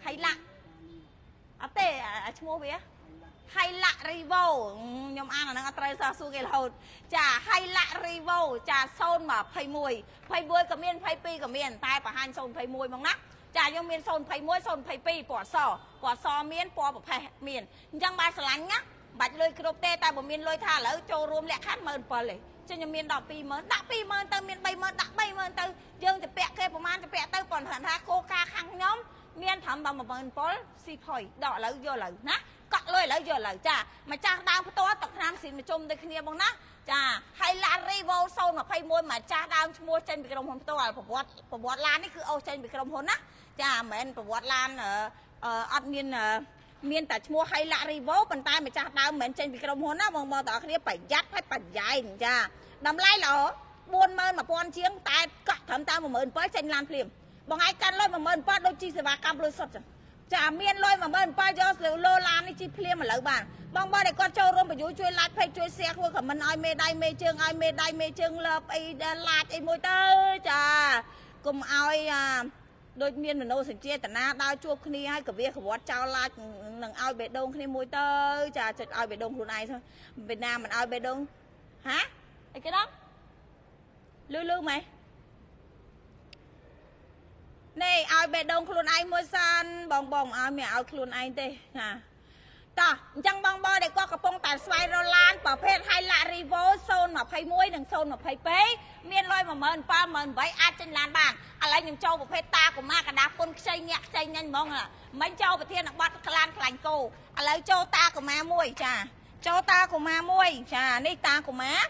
ហៃឡាក់អត់ទេអាឈ្មោះវាហៃឡាក់រីវ៉ូខ្ញុំអានអាហ្នឹងអត់ត្រូវសោះសួរគេរហូតចាហៃឡាក់រីវ៉ូចា021 21ក៏មាន22ក៏មាន តែបង្ហាញ021មកណាចាយើងមាន021 022ពណ៌សពណ៌សមានពណ៌ប្រផេះមានអញ្ចឹងបានស្រឡាញ់ណាបាច់លុយគ្រប់ទេតែបើមានលុយថាឥឡូវចូលរួមលក្ខខណ្ឌ17000ទេ ចឹងខ្ញុំមានដល់20000ដាក់20000ទៅមាន30000ដាក់30000ទៅយើងទៅពាក់គេប្រហែលទៅពាក់ទៅប៉ុន្តែថាគោការខាងខ្ញុំមានត្រឹមដល់17000ស៊ីផុយដកឥឡូវយកឥឡូវណាកក់លុយឥឡូវយកឥឡូវចាម្ចាស់ដើមផ្ទាល់ទឹកឆ្នាំស៊ីមកជុំដូចគ្នាបងណាចាហើយឡាន Revo 021ម្ចាស់ដើមឈ្មោះចេញពីក្រុមហ៊ុនផ្ទាល់ប្រវត្តិប្រវត្តិឡាននេះគឺអូសចេញពីក្រុមហ៊ុនណាចាមិនមែនប្រវត្តិឡានអត់មាន មានតែឈ្មោះហៃឡារីវ៉ូប៉ុន្តែម្ចាស់ដើមមិនមែនចេញពីក្រុមហ៊ុនណាបងប្អូនទាំងអស់គ្នាប្រយ័ត្នហើយប្រយែងចាតម្លៃល្អ41000ជាងតែកក់ត្រឹមតែ17000ចេញឡានភ្លាមបងឯងកាន់លុយ17000ដូចជីសេវាកម្មលុយសុទ្ធចឹងចាមានលុយ17000យកស្លូលោឡាននេះជីភ្លាមឥឡូវបានបងបងដែលគាត់ចូលរួមបញ្យូជួយ like page ជួយ share គួរខមមិនឲ្យមេដៃមេជើងឲ្យមេដៃមេជើងលើបអីដែល like អីមួយទៅចាកុំឲ្យអាដូចមានមនោសញ្ចេតនាដើរជួបគ្នាហើយកវាកវត្តចោលឡាច នឹងឲ្យបេះដូងគ្នាមួយទៅចាចុចឲ្យបេះដូងខ្លួនឯងទៅពេលណាមិនឲ្យបេះដូងហាអីគេដល់លឺលឺម៉េចនេះឲ្យបេះដូងខ្លួនឯងមួយសិនបងបងឲ្យមានឲ្យខ្លួនឯងទេណា តោះអញ្ចឹងបងបងដែលគាត់កំពុងតែស្វែងរកឡានប្រភេទ Hilux Revo 021និង022មានលុយ17000 18000អាចចេញឡានបានឥឡូវខ្ញុំចូលប្រភេទតាកុមារកដាពុនខ្ចីញាក់ខ្ចីញញហ្មងមិនចូលប្រធានបတ်ក្លានខ្លាញ់គោឥឡូវចូលតាកុមារមួយចាចូលតាកុមារមួយចានេះតាកុមារ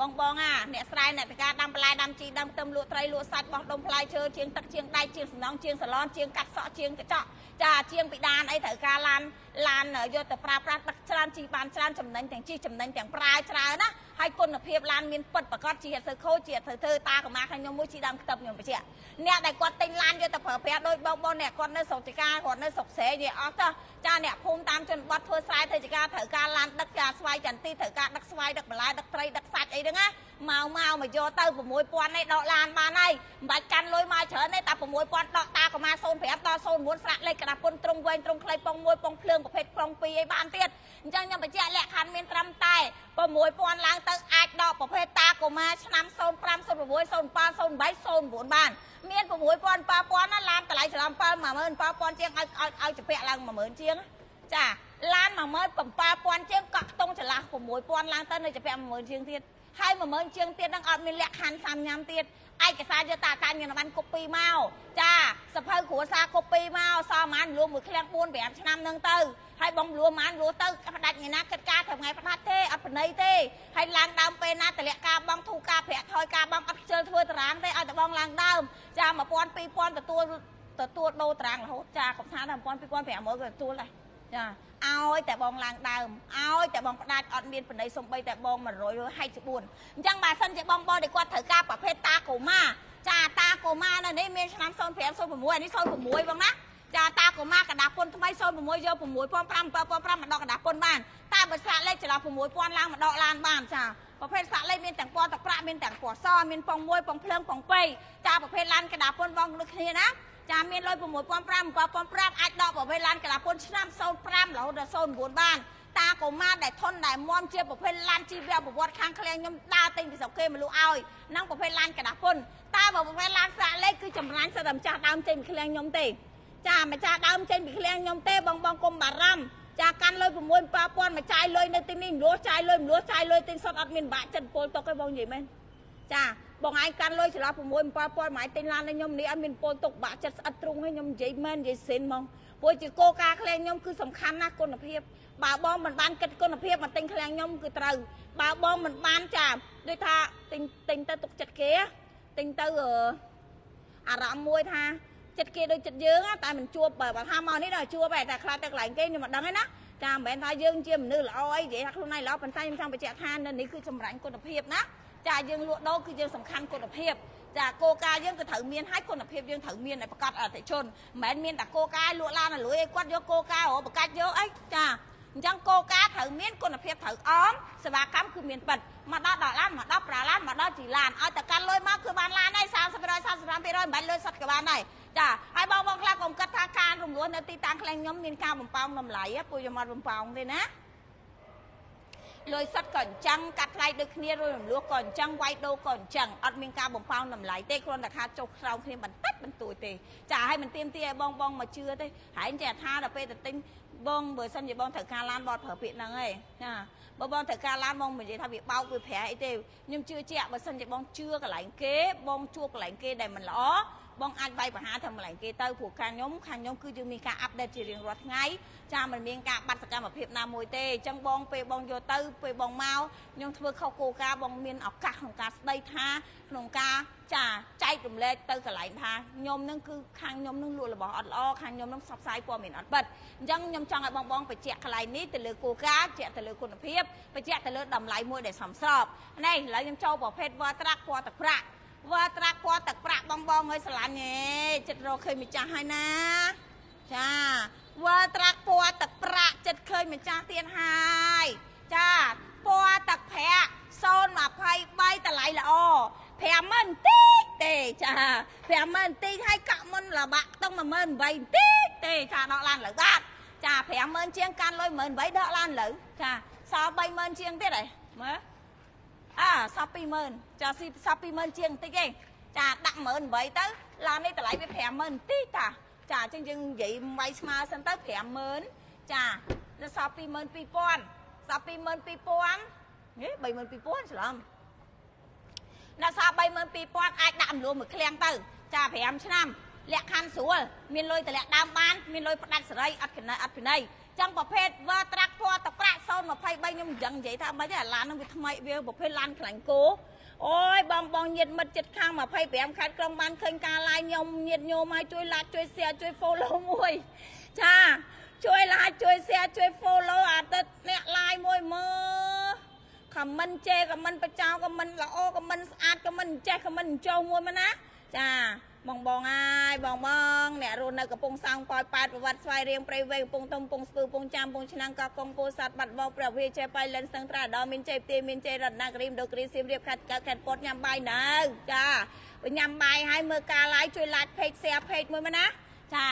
បងបងអាអ្នកស្រែអ្នកតកាដាំបន្លែដាំជីដាំខ្ទឹមលក់ត្រីលក់សាច់បោះដុំផ្លែឈើជាងទឹកជាងដៃជាងសំណងជាងសាឡនជាងកាត់សក់ជាងកញ្ចក់ចាជាងពីដានអីត្រូវការឡានឡានយកទៅប្រើប្រាស់ដឹកច្រើនជីបានច្រើនចំណេញទាំងជីចំណេញទាំងប្រើច្រើនណា ហើយគុណភាពឡានមានពិតប្រកបជាសើខូជាធ្វើធ្វើតាកម្មាខាងខ្ញុំមួយជីដើមខ្ទឹមខ្ញុំបញ្ជាក់អ្នកដែលគាត់ទិញឡានយកទៅប្រើប្រាស់ដោយបងបងអ្នកគាត់នៅស្រុកទីកាគាត់នៅស្រុកស្រែនិយាយអស់ទៅចាអ្នកភូមិតាមជនបទធ្វើស្រែធ្វើចការត្រូវការឡានដឹកការស្វាយចន្ទីត្រូវការដឹកស្វាយដឹកបន្លែដឹកត្រីដឹកសាច់អីហ្នឹងណា មកមកមកយកទៅ6000នេះដកឡានបានហើយមិនបាច់កាន់លុយមកច្រើនទេតែ6000ដកតាកម្មា05ដល់09ស្រាក់លេខក្តារពុនត្រង់វែងត្រង់ខ្លីប៉ុង1ប៉ុងភ្លើងប្រភេទប្រុង2អីបានទៀតអញ្ចឹងខ្ញុំបញ្ជាក់លក្ខខណ្ឌមានត្រឹមតែ6000ឡើងទៅអាចដកប្រភេទតាកុមារឆ្នាំ05 06 07 08 09បានមាន6000 7000ណាឡានតម្លៃច្រឡំ7 17000ជាងឲ្យឲ្យឲ្យជពាក់ឡើង10000ជាងចាឡាន17000ជាងកក់ខ្ទង់ចន្លោះ6000ឡើងទៅនៅជពាក់10000ជាងទៀត ហើយ10000ជាងទៀតនឹងអត់មានលក្ខខណ្ឌសាមញ៉ាំទៀតឯកសារយកតាតាញញ៉ាំបានគប់2មកចាសភៅគ្រួសារគប់2មកសល់ប្រហែលលួមួយឃ្លាំង4 5ឆ្នាំនឹងទៅហើយបងលួប្រហែលលួទៅផ្ដាច់ថ្ងៃណាគិតការធ្វើថ្ងៃផ្ដាច់ទេអត់បណៃទេហើយឡើងដើមពេលណាតម្លាក់ការបងធូការប្រាក់ថយការបងអត់ខ្ជិលធ្វើតារាងទេឲ្យតែបងឡើងដើមចា1000 2000ទទួលទទួលដូរតារាងរហូតចាកុំថា1000 2500ក៏ទទួលដែរ ចាឲ្យតែបងឡើងដើមឲ្យតែបងផ្ដាច់អត់មានបណៃសំបីតែបង100ហែកជា4អញ្ចឹងបើសិនជាបងបងដែលគាត់ត្រូវការប្រភេទតាកូម៉ាចាតាកូម៉ានៅនេះមានឆ្នាំ05 06អានេះ06បងណាចាតាកូម៉ាកដាពុនថ្មី06យក6500 7500មកដកកដាពុនបានតែបើស្លាកលេខចន្លោះ6000ឡើងមកដកឡានបានចាប្រភេទសាក់លេខមានទាំងពណ៌ទឹកប្រាក់មានទាំងពណ៌សមានពងមួយពងភ្លើងពង2ចាប្រភេទឡានកដាពុនបងដូចគ្នាណា ចាមានលុយ6500 7500អាចដកប្រវេឡានកន្លះពុនឆ្នាំ05រហូតដល់09បានតាកុមារដែលធន់ដែលមមជាប្រភេទឡានជីវប្រវត្តិខាងឃ្លាំងខ្ញុំដើរទិញពីស្រុកគេមកលក់ឲ្យនឹងប្រភេទឡានកដាពុនតែបើប្រភេទឡានស្រាក់លេខគឺចម្រាញ់សិតតែម្ចាស់ដើមចេញពីឃ្លាំងខ្ញុំទេចាម្ចាស់ដើមចេញពីឃ្លាំងខ្ញុំទេបងបងកុំបារម្ភចាកាន់លុយ6 7000មកចាយលុយនៅទីនេះមលោះចាយលុយមលោះចាយលុយទិញសុតអត់មានបាក់ចិត្តពលតុកទេបងនិយាយមែនចា បងឯងកាន់លុយចន្លោះ6 7000មកឯងទិញឡានឲ្យខ្ញុំនេះអត់មានពលទុកបាក់ចិត្តស្អិតទ្រុងឲ្យខ្ញុំនិយាយមែននិយាយសិនហ្មងព្រោះជាគោលការណ៍ឃ្លាំងខ្ញុំគឺសំខាន់ណាស់គុណភាពបើបងមិនបានគិតគុណភាពមកទិញឃ្លាំងខ្ញុំគឺត្រូវបើបងមិនបានចាដូចថាទិញទិញទៅទុកចិត្តគេទិញទៅអារម្មណ៍មួយថាចិត្តគេដូចចិត្តយើងតែមិនជួបបើថាមកនេះដល់ជួបតែខ្លះទៅកន្លែងគេខ្ញុំមិនដឹងទេណាចាមិនមែនថាយើងជាមនុស្សល្អអីនិយាយថាខ្លួនឯងល្អប៉ុន្តែខ្ញុំចង់បញ្ជាក់ថានៅនេះគឺចម្រាញ់គុណភាពណា ចាយើងលក់ដូរគឺយើងសំខាន់គុណភាពចាគោលការណ៍យើងគឺត្រូវមានហើយគុណភាពយើងត្រូវមានឲ្យប្រកាសអតិជនមិនមែនមានតែគោលការណ៍លក់ឡានឲ្យលួយឲ្យគាត់យកគោលការណ៍រកបកាច់យកអីចាអញ្ចឹងគោលការណ៍ត្រូវមានគុណភាពត្រូវអមសេវាកម្មគឺមានប៉ិតមកដល់ដល់ឡានមកដល់ប្រាឡានមកដល់ជីឡានឲ្យតែកាន់លុយមកគឺបានឡានហើយ30% 35%មិនបាច់លុយសុទ្ធក៏បានដែរចាហើយបងបងខ្លះកុំគិតថាការរំលោះនៅទីតាំងខ្លាំងខ្ញុំមានការបំផោងតម្លៃពួកខ្ញុំអត់បំផោងទេណា លុយសុទ្ធក៏អញ្ចឹងកាត់ថ្លៃដូចគ្នារួចរំលោះក៏អញ្ចឹងវាយដូរក៏អញ្ចឹងអត់មានការបំផោងតម្លៃទេគ្រាន់តែថាចុះក្រោមគ្នាបន្តិចបន្តួចទេចាឲ្យមិនទៀមទីឲ្យបងបងមកជឿទេហើយចេះថាដល់ពេលទៅទិញបងបើសិនជាបងត្រូវការឡានបតប្រើពាក្យហ្នឹងឯងណាបើបងត្រូវការឡានបងមិននិយាយថាវាបោកវាប្រាអីទេខ្ញុំជឿជាក់បើសិនជាបងជឿកន្លែងគេបងជួបកន្លែងគេដែលមិនល្អ បងអាចវាយប្រហារធ្វើម្លែងគេទៅព្រោះខាងខ្ញុំខាងខ្ញុំគឺយើងមានការអាប់ដេតជារៀងរាល់ថ្ងៃចាមិនមានការបាត់សកម្មភាពណាមួយទេអញ្ចឹងបងពេលបងយកទៅពេលបងមកខ្ញុំធ្វើខុសគោលការណ៍បងមានឱកាសក្នុងការស្ដីថាក្នុងការចាចែករំលែកទៅកន្លែងថាខ្ញុំនឹងគឺខាងខ្ញុំនឹងលក់របស់អត់ល្អខាងខ្ញុំនឹងផ្សព្វផ្សាយព័ត៌មានអត់ពិតអញ្ចឹងខ្ញុំចង់ឲ្យបងបងបញ្ជាក់កន្លែងនេះទៅលើគោលការណ៍បញ្ជាក់ទៅលើគុណភាពបញ្ជាក់ទៅលើតម្លៃមួយដែលសមស្របនេះឥឡូវខ្ញុំចូលប្រភេទវ៉ាត្រាក់ពណ៌ទឹកប្រាក់ វ៉ាត្រាក់ពណ៌ទឹកប្រាក់បងបងអើយស្រឡាញ់ហេចិត្តរកឃើញម្ចាស់ហើយណាចាវ៉ាត្រាក់ពណ៌ទឹកប្រាក់ចិត្តឃើញម្ចាស់ទៀតហើយចាពណ៌ទឹកប្រាក់023តម្លៃល្អ50000តិចទេចា50000តិចហើយកក់មុនលបាក់តុង18000តិចទេចាដកឡានលើបាត់ចា50000ជាងកាន់លុយ18000ដកឡានលើចាសល់30000ជាងទៀតហ៎មើល អាសល់20000ចាស៊ីសល់20000ជាងតិចឯងចាដាក់18000ទៅឡាននេះតម្លៃវា50000តិចតាចាអញ្ចឹងយើងនិយាយវាយស្មើសិនទៅ50000ចាដល់សល់22000សល់22000ហេ32000ច្រឡំដល់សល់32000អាចដាក់អំលួមួយឃ្លាំងទៅចា5ឆ្នាំលក្ខខណ្ឌស្រួលមានលុយតម្លាក់ដើមបានមានលុយផ្ដាច់សេរីអត់កណៃអត់កណៃ ចឹងប្រភេទវ៉ាត្រាក់ពណ៌តប្រាក់023ខ្ញុំយ៉ាងនិយាយថាមិនទេអាឡាននឹងវាថ្មីវាប្រភេទឡានខ្លាញ់គោអូយបងបងញាតមិត្តចិត្តខាង25ខេត្តក្រុងបានឃើញការ live ខ្ញុំញាតញោមឲ្យជួយ like ជួយ share ជួយ follow មួយចាជួយ like ជួយ share ជួយ follow អាទិត្យអ្នក live មួយមើលខមមិនជេខមមិនបចោខមមិនល្អខមមិនស្អាតខមមិនចេះខមមិនចោមួយមកណាចា បងបងអើយបងបងអ្នករស់នៅកំពង់សោងប៉ោយប៉ែតប្រវត្តិស្វាយរៀងព្រៃវែងកំពង់តុំកំពង់ស្ពឺកំពង់ចាំកំពង់ឆ្នាំងកោះកុងពោធិ៍សាត់បាត់បោកព្រះវិជ័យបៃលិនស្ទឹងត្រាដល់មានជ័យផ្ទាយមានជ័យរតនគិរីមដូគ្រីសៀមរាបខេត្តកៅខេត្តពតញ៉ាំបាយនៅចាបើញ៉ាំបាយហើយមើលការ live ជួយ like page share page មួយមកណាចា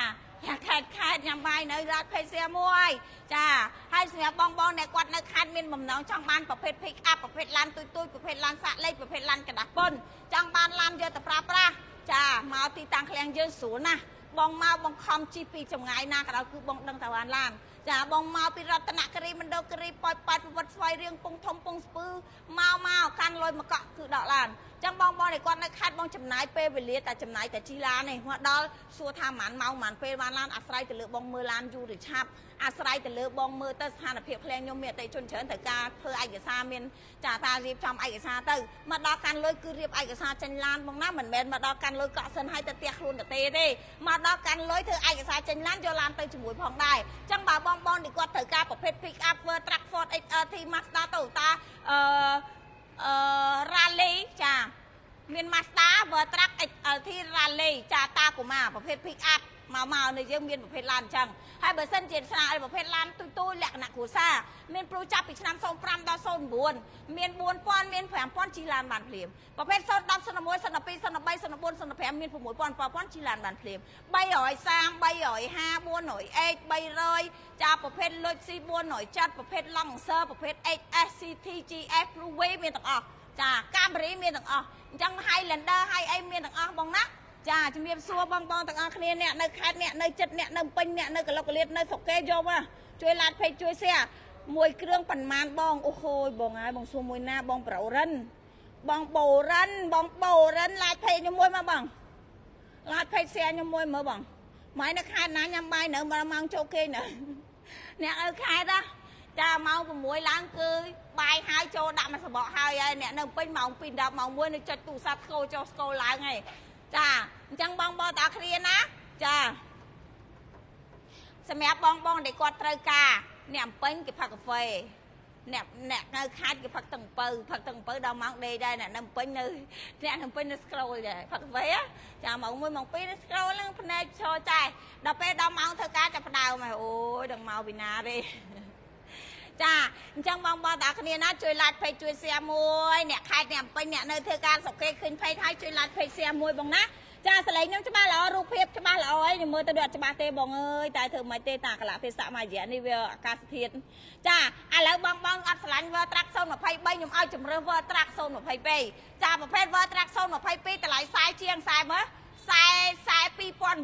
ខេត្តខេត្តញ៉ាំបាយនៅ like page share មួយចាហើយសម្រាប់បងបងអ្នកគាត់នៅខេត្តមានបំណងចង់បានប្រភេទ pick up ប្រភេទឡានទុយទុយប្រភេទឡានសាក់លេខប្រភេទឡានกระดาษពុនចង់បានឡានយកទៅប្រើប្រាស់ ចាមកទីតាំងឃ្លាំងយើងស្រួលណាស់បងមកបងខំជីពីចម្ងាយណាក៏ដោយគឺបងដឹងតែបានឡានចាបងមកពីរតនគិរីមណ្ឌលគិរីប៉ោយប៉ែតប្រវត្តិស្វ័យរៀងពងធំពងស្ពឺមកមកកាន់លុយមកកក់គឺដកឡាន ចឹងបងបងនេះគាត់នៅខេត្តបងចំណាយពេលវេលាតែចំណាយតែជីឡាននេះមកដល់សួរថាប៉ុន្មានម៉ោងប៉ុន្មានពេលបានឡានអាស្រ័យទៅលើបងមើលឡានយូរឬឆាប់អាស្រ័យទៅលើបងមើលទៅស្ថានភាពភ្លែងខ្ញុំមានអតិជនច្រើនត្រូវការធ្វើឯកសារមានចាតារៀបចំឯកសារទៅមកដល់កាន់លុយគឺរៀបឯកសារចេញឡានបងណាមិនមែនមកដល់កាន់លុយកក់សិនឲ្យទៅផ្ទះខ្លួនកទេទេមកដល់កាន់លុយធ្វើឯកសារចេញឡានយកឡានទៅជាមួយផងដែរចឹងបើបងបងនេះគាត់ត្រូវការប្រភេទ pick up truck Ford XRT Mazda Toyota អឺ អឺ Rally ចាមាន Mazda Vertrac XLT Rally ចាតាកូម៉ាប្រភេទ pick up មកមកនៅយើងមានប្រភេទឡានអញ្ចឹងហើយបើសិនជាស្នាឲ្យប្រភេទឡានទូទូលក្ខណៈគ្រួសារមានព្រូចាប់ពីឆ្នាំ05ដល់09មាន4000មាន5000ជីឡានបានភ្លាមប្រភេទ010 01 02 03 04 05មាន6000 7000ជីឡានបានភ្លាម330 350 400 300ចាប្រភេទលុច C 400ប្រភេទឡង់សើប្រភេទ XS CT GS Blue Way មានទាំងអស់ចាកាមេរ៉ាមានទាំងអស់អញ្ចឹង Highlander ហើយអីមានទាំងអស់បងណា ចាជំរាបសួរបងបងទាំងអស់គ្នាអ្នកនៅខេត្តអ្នកនៅចិត្តអ្នកនៅពេញអ្នកនៅកលុកកលៀតនៅស្រុកគេយកមកជួយឡាតពេកជួយសៀមួយគ្រឿងប៉ុន្មានបងអូហូយបងហើយបងសួរមួយណាបងប្រូរិនបងបូរិនបងបូរិនឡាតពេកខ្ញុំមួយមកបងឡាតពេកសៀខ្ញុំមួយមើលបងម៉ៃនៅខេត្តណាញ៉ាំបាយនៅម៉ោងចូលគេនៅអ្នកនៅខេត្តណាចាម៉ោង6ឡើងគឺបាយហើយចូលដាក់មកសបកហើយហើយអ្នកនៅពេញម៉ោង2 10ម៉ោង1នៅចុចទូរស័ព្ទស្គោចូលស្គោឡើងហើយ ចាអញ្ចឹងបងបងតើគ្នាណាចាសម្រាប់បងបងដែលគាត់ត្រូវការអ្នកអំពេញគេផឹកកាហ្វេអ្នកអ្នកនៅខាច់គេផឹកទឹកអំពៅផឹកទឹកអំពៅដល់ម៉ោងដេកដែរអ្នកនៅអំពេញនៅអ្នកនៅអំពេញនៅ scroll ដែរផឹកកាហ្វេចាម៉ោង1ម៉ោង2នៅ scroll ហ្នឹងភ្នែកឈរចែដល់ពេលដល់ម៉ោងធ្វើការចាប់ផ្ដើមហើយអូយដល់មកពីណាទេ ចាអញ្ចឹងបងបងតាគ្នាណាជួយ like page ជួយ share មួយអ្នកខេត្តអ្នកពេញអ្នកនៅធ្វើការសុកគេឃើញ page ហើយជួយ like page share មួយបងណាចាសលេងខ្ញុំច្បាស់ល្អរូបភាពច្បាស់ល្អហើយខ្ញុំមើលទៅអត់ច្បាស់ទេបងអើយតែធ្វើមិនទេតាកលៈភាសាមួយរយៈនេះវាអាកាសធាតុចាឥឡូវបងបងអត់ឆ្លាញ់ World Truck 023ខ្ញុំឲ្យជំរឿន World Truck 022ចាប្រភេទ World Truck 022តម្លៃខ្សែជាងខ្សែមើលខ្សែខ្សែ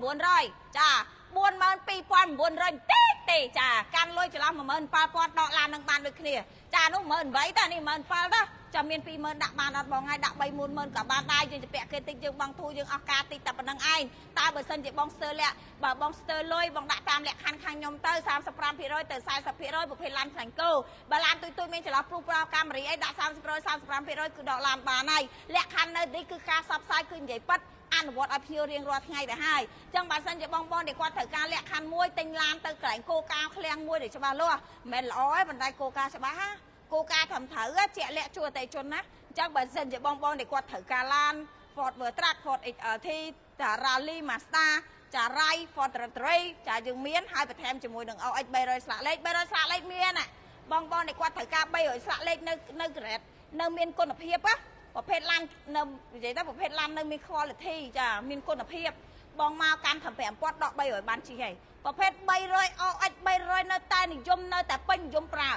2900ចា42900ទេ ទេចាកាន់លុយចន្លោះ17000ដកឡាននឹងបានដូចគ្នាចានោះ18000តានេះ17000តាចាំមាន20000ដាក់បានអត់បងហើយដាក់3 40000ក៏បានដែរយើងជពាក់គេតិចយើងបងធូរយើងអស់ការតិចតែប៉ុណ្្នឹងឯងតើបើសិនជាបងស្ទើលាក់បើបងស្ទើលុយបងដាក់តាមលក្ខខណ្ឌខាងខ្ញុំទៅ35%ទៅ40%ប្រភេទឡានខ្លាញ់គោបើឡានទុយទុយមានចន្លោះព្រុសប្រោកាមេរីអីដាក់30% 35%គឺដកឡានបានហើយលក្ខខណ្ឌនៅនេះគឺការសបផ្សាយគឺនិយាយប៉ិត អនុវត្តឲ្យភ្ញៀវរៀងរាល់ថ្ងៃទៅហើយអញ្ចឹងបើសិនជាបងប្អូនដែលគាត់ត្រូវការលក្ខខណ្ឌមួយទិញឡានទៅកន្លែងគោកាឃ្លាំងមួយដែលច្បាស់លាស់មិនមែនល្អទេប៉ុន្តែគោកាច្បាស់ណាគោលការណ៍ត្រឹមត្រូវជាក់លាក់ជួអតិជនណាអញ្ចឹងបើសិនជាបងបងដែលគាត់ត្រូវការឡាន Ford Vertrac Ford XLT តា Rally Mazda ចា Rai Ford Rattray ចាយើងមានហើយបន្ថែមជាមួយនឹង OX 300ស្លាកលេខ300ស្លាកលេខមានណាបងបងដែលគាត់ត្រូវការ300ស្លាកលេខនៅនៅ Grade នៅមានគុណភាពណា ប្រភេទឡាននៅនិយាយទៅប្រភេទឡាននៅមាន quality ចាមានគុណភាពបងមកកាន់តែ5000ដក300បានជីហើយប្រភេទ300 OX 300នៅតែនិយមនៅតែពេញនិយមប្រើ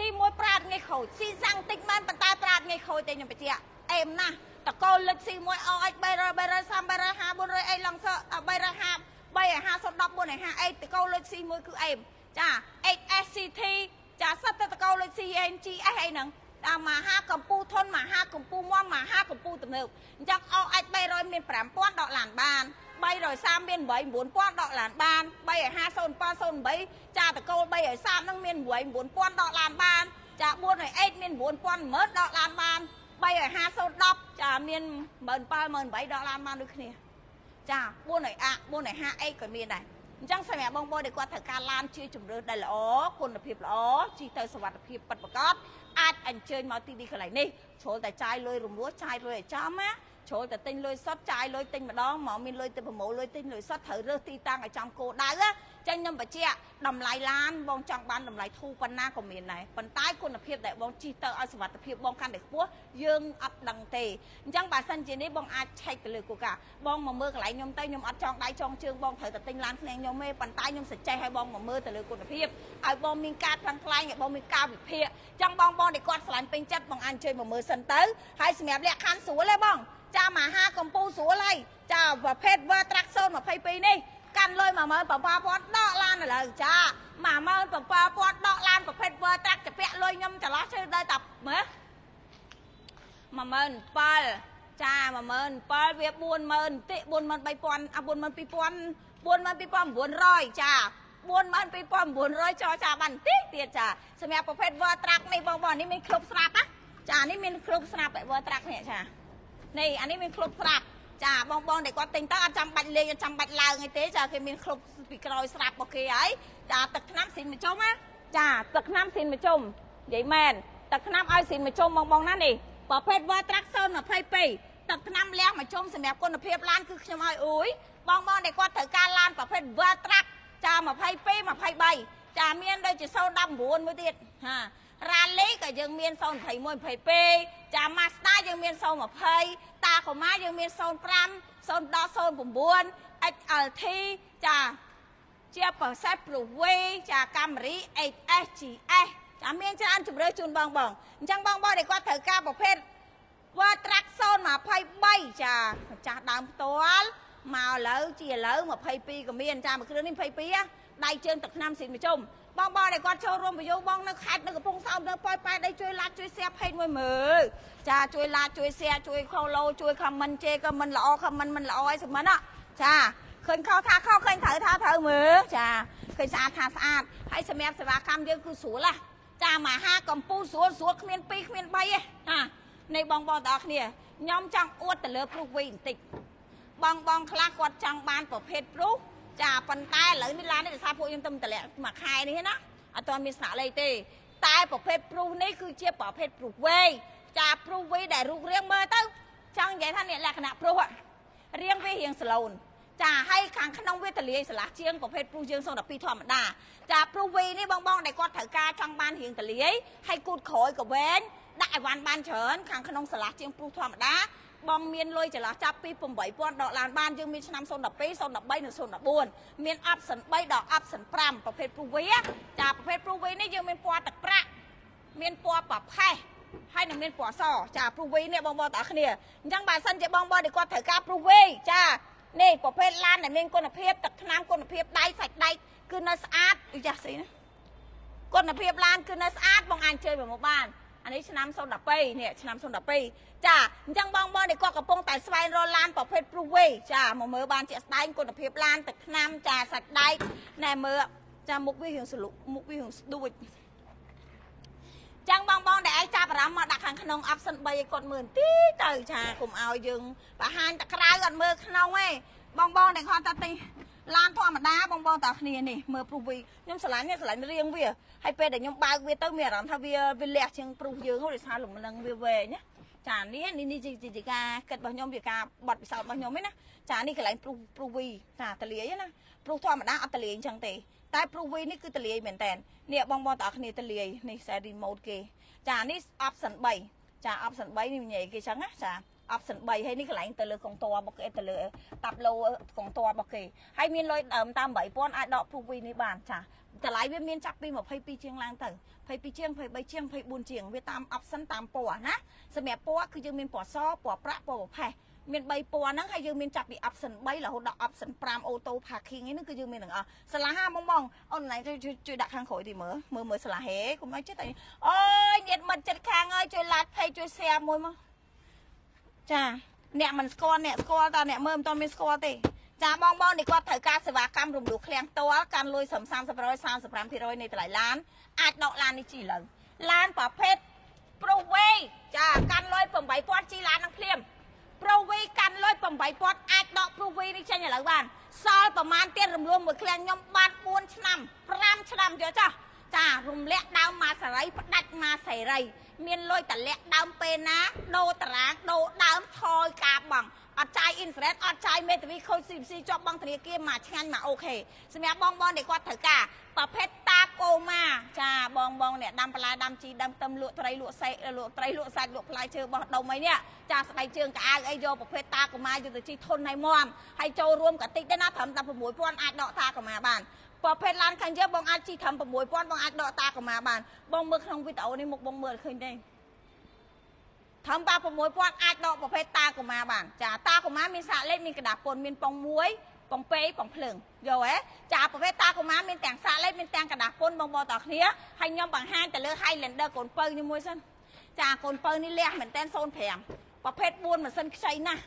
ទី1ប្រាតងាយខូចស៊ីសាំងតិចមែនប៉ុន្តែប្រាតងាយខូចទេខ្ញុំបញ្ជាក់អេមណាស់តកូលលិចស៊ីមួយអអាច300 300 350 400អីឡងស350 350 10 450អីតកូលលិចស៊ីមួយគឺអេមចា XSCT ចាសិតទៅតកូលលិច CNG អីហ្នឹង តាមមហាកម្ពូធនមហាកម្ពូមមហាកម្ពូទំនើបអញ្ចឹងអអាច300មាន5000ដកឡានបាន 330មាន8 9000ដកឡានបាន350ចាតកូល330នឹងមាន8 9000ដកឡានបានចា408មាន9000មើលដកឡានបាន350 10ចាមាន17 18ដកឡានបានដូចគ្នាចា4អា450អីក៏មានដែរអញ្ចឹងសម្រាប់បងប្អូនដែលគាត់ត្រូវការឡានជាជំរឿនដែលល្អគុណភាពល្អជិះទៅសុវត្ថិភាពពិតប្រាកដ អាចអញ្ជើញមកទីនេះកន្លែងនេះជ្រុលតែចាយលុយរំលោះចាយលុយឲ្យចំណាជ្រុលតែទិញលុយសុទ្ធចាយលុយទិញម្ដងមកមានលុយទៅប្រមូលលុយទិញលុយសុទ្ធត្រូវរើសទីតាំងឲ្យចំគោដៅចាញ់ខ្ញុំបញ្ជាក់តម្លៃឡានបងចង់បានតម្លៃធូរប៉ុណ្ណាក៏មានដែរប៉ុន្តែគុណភាពដែលបងជិះទៅឲ្យសុវត្ថិភាពបងកាន់តែខ្ពស់យើងអត់ដឹងទេអញ្ចឹងបើសិនជានេះបងអាចឆែកទៅលើគូកាបងមកមើលកន្លែងខ្ញុំទៅខ្ញុំអត់ចង់ដៃចង់ជើងបងត្រូវតែទិញឡានភ្នែកខ្ញុំទេប៉ុន្តែខ្ញុំសច្ចេះឲ្យបងមកមើលទៅលើគុណភាពឲ្យបងមានការខ្លាំងខ្លាញ់ឲ្យបងមានការវិភាគអញ្ចឹងបងបងដែលគាត់ឆ្លាញ់ពេញចិត្តបងអាចជួយមកមើលសិនទៅហើយសម្រាប់លក្ខខណ្ឌស្រួលទេបងចាមហាកម្ពុជាស្រួលហើយចាប្រភេទ Vertrac 022នេះ កាន់លុយ17000ដកឡានឥឡូវចា17000ដកឡានប្រភេទ Vertrac ចពាក់លុយខ្ញុំចន្លោះជឿដល់តាមើល17000ចា17000វា40000តិ43000អា42000 42900ចា42900ចរចាបានតិចទៀតចាសម្រាប់ប្រភេទ Vertrac នេះបងបងនេះមានគ្រប់ស្រាប់ណាចានេះមានគ្រប់ស្រាប់ Vertrac នេះចានេះអានេះមានគ្រប់ស្រាប់ ចាបងបងដែលគាត់ទិញទៅអត់ចាំបាច់លេងអត់ចាំបាច់ឡើងអីទេចាគេមានគ្រប់ពីក្រោយស្រាប់របស់គេហើយចាទឹកថ្នាំស៊ីនមកជុំណាចាទឹកថ្នាំស៊ីនមកជុំនិយាយមែនទឹកថ្នាំឲ្យស៊ីនមកជុំបងបងណានេះប្រភេទ Vertrac 022ទឹកថ្នាំលះមកជុំសម្រាប់គុណភាពឡានគឺខ្ញុំឲ្យអ៊ុយបងបងដែលគាត់ត្រូវការឡានប្រភេទ Vertrac ចា22 23ចាមានដូចជា019មួយទៀតហារ៉ាលីក៏យើងមាន021 22ចា Mazda យើងមាន020 តាកូម៉ាយើងមាន05 0ដល់09 XLT ចាជាប្រសេស Provway ចាកាមេរី HS GS ចាមានច្រើនជម្រើសជូនបងបងអញ្ចឹងបងបងដែលគាត់ត្រូវការប្រភេទ Vertrac 023ចាម្ចាស់ដើមផ្ទាល់មកឥឡូវជាឥឡូវ22ក៏មានចាមួយគ្រឿងនេះ22ដៃជើងទឹកឆ្នាំស៊ីនមជុំ បងបងដែលគាត់ចូលរួមប្រយោគបងនៅខេត្តនៅកំពង់សោមនៅប៉ោយប៉ែតអីជួយឡាជួយ share page មួយមើលចាជួយឡាជួយ share ជួយ follow ជួយ comment ជេ comment ល្អ comment មិនល្អអីសមិនចាឃើញខុសថាខុសឃើញត្រូវថាត្រូវមើលចាឃើញស្អាតថាស្អាតហើយសម្រាប់សេវាកម្មយើងគឺស្រួលណាចាមហាកម្ពុជាស្រួលស្រួលគ្មាន2គ្មាន3ទេចានៃបងបងទាំងអស់គ្នាខ្ញុំចង់អួតទៅលើព្រុសវិញបន្តិចបងបងខ្លះគាត់ចង់បានប្រភេទព្រុស ចាប៉ុន្តែឥឡូវនេះឡាននេះដោយសារពួកខ្ញុំទៅតម្លាក់មួយខែនេះណាអត់ទាន់មានស្នាក់លេខទេ តែប្រភេទព្រុសនេះគឺជាប្រភេទព្រុសវែងចាព្រុសវែងដែលរូបរាងមើលទៅចង់និយាយថានេះលក្ខណៈព្រុសរៀងវារៀងស្លូនចាហើយខាងក្នុងវាតលាយឆ្លាស់ជាងប្រភេទព្រុសយើង012ធម្មតាចាព្រុសវីនេះបងបងដែលគាត់ត្រូវការចង់បានរៀងតលាយហើយគូតក្រោយក៏វែងដាក់អីវ៉ាន់បានច្រើនខាងក្នុងឆ្លាស់ជាងព្រុសធម្មតា បងមានលុយចន្លោះចាប់ពី8000ដកឡានបានយើងមានឆ្នាំ012 013និង014មាន option 3ដល់ option 5ប្រភេទព្រុសវីចាប្រភេទព្រុសវីនេះយើងមានពណ៌ទឹកប្រាក់មានពណ៌ប្រផេះហើយនឹងមានពណ៌សចាព្រុសវីនេះបងប្អូនទាំងគ្នាអញ្ចឹងបើសិនជាបងប្អូនដែលគាត់ត្រូវការព្រុសវីចានេះប្រភេទឡានដែលមានគុណភាពទឹកថ្នាំគុណភាពដៃសាច់ដៃគឺនៅស្អាតយ៉ាស់ស្អីណាគុណភាពឡានគឺនៅស្អាតបងអាចជើញមកបាន អានេះឆ្នាំ012នេះឆ្នាំ012ចាអញ្ចឹងបងបងនេះគាត់កំពុងតែស្វែងរកឡានប្រភេទ Proof Way ចាមកមើលបានជាក់ស្ដែងគុណភាពឡានទឹកថ្នាំចាសាច់ដែកណែមើលចាមុខវារៀងស្លុកមុខវារៀងស្ដួចចឹងបងបងដែលឯងចាប់អារម្មណ៍មកដាក់ខាងក្នុង option 3ឲ្យគាត់មើលទីទៅចាកុំឲ្យយើងបង្ហាញតែក្រៅអត់មើលក្នុងទេបងបងដែលគាត់តែទិញ ឡានធម្មតាបងបងតាគ្នានេះមើលព្រុសវីខ្ញុំឆ្លាញ់នេះឆ្លាញ់រៀងវាហើយពេលដែលខ្ញុំបើកវាទៅមានអារម្មណ៍ថាវាវាលះជាងព្រុសយើងដោយសារលំនឹងវាវែងណាចានេះនេះនេះជាការគិតរបស់ខ្ញុំវាការបត់ពិសោធន៍របស់ខ្ញុំឯណាចានេះកន្លែងព្រុសព្រុសវីចាតលាយណាព្រុសធម្មតាអត់តលាយអញ្ចឹងទេតែព្រុសវីនេះគឺតលាយមែនតើនេះបងបងតាគ្នាតលាយនេះខ្សែ remote គេ ចានេះ option 3ចា option 3នេះនិយាយគេអញ្ចឹងណាចា option 3ហើយនេះកន្លែងទៅលើកុងតរបស់គេទៅលើតាប់ឡូកុងតរបស់គេហើយមានលុយដើមតាម8000អាចដក proof នេះបានចាតម្លៃវាមានចាប់ពី22ជាងឡើងទៅ22ជាង23ជាង24ជាងវាតាម option តាមពណ៌ណាសម្រាប់ពណ៌គឺយើងមានពណ៌សពណ៌ប្រាក់ពណ៌ប្រផេះមាន3ពណ៌ហ្នឹងហើយយើងមានចាប់ពី option 3រហូតដល់ option 5 auto parking ហ្នឹងគឺយើងមានទាំងអស់ស្លាហាបងបងអូនណៃជួយជួយដាក់ខាងក្រោយទីមើលមើលមើលស្លាហេកុំឲ្យចិត្តអូយញាតមិត្តចិត្តខាងអើយជួយ like page ជួយ share មួយមក ចាអ្នកមិនស្គាល់អ្នកស្គាល់តើអ្នកមើលមិនទាន់មានស្គាល់ទេចាបងបងនេះគាត់ត្រូវការសេវាកម្មរំលោះឃ្លាំងផ្ទាល់កាន់លុយត្រឹម30% 35%នៃតម្លៃឡានអាចដកឡាននេះជីឥឡូវឡានប្រភេទ Pro Way ចាកាន់លុយ8000ជីឡាននឹងភ្លាម Pro Way កាន់លុយ8000អាចដក Pro Way នេះចេញឥឡូវបានសល់ប្រមាណទៀតរំលោះមួយឃ្លាំងខ្ញុំបាន4ឆ្នាំ5ឆ្នាំយកចាចារំលាក់ដើមមកសេរីផ្ដាច់មកសេរី មានលុយតលាក់ដើមពេលណាដូរតារាងដូរដើមថយការបង់អត់ចាយអ៊ីនសរ៉េតអត់ចាយមេតាវីខូច CBC ជាប់បង់ធនាគារមកឆ្ងាញ់មកអូខេសម្រាប់បងបងដែលគាត់ត្រូវការប្រភេទតាកូម៉ាចាបងបងអ្នកដាំបន្លែដាំជីដាំខ្ទឹមលក់ត្រីលក់សេលក់ត្រីលក់សាច់លក់ផ្លែឈើបោះដុំអីនេះចាស្បែកជើងកៅអៅអីយកប្រភេទតាកូម៉ាយកទៅជីធន់ឲ្យមាំហើយចូលរួមក៏តិចដែរណាត្រឹមតែ6000អាចដកតាកូម៉ាបាន ប្រភេទឡានខាងយើងបងអាចជីត្រឹម6000បងអាចដកតាកូម៉ាបានបងមើលក្នុងវីដេអូនេះមុខបងមើលឃើញទេត្រឹមតែ6000អាចដកប្រភេទតាកូម៉ាបានចាតាកូម៉ាមានសាកលេខមានកដាពុនមានប៉ុងមួយប៉ុងពេប៉ុងភ្លើងយកហ៎ចាប្រភេទតាកូម៉ាមានទាំងសាកលេខមានទាំងកដាពុនបងប្អូនតគ្នាហើយខ្ញុំបង្ហាញទៅលើ Highlander កូនពៅនេះមួយសិនចាកូនពៅនេះលះមែនតែន05ប្រភេទ4ម៉ាស៊ីនខ្ចីណាស់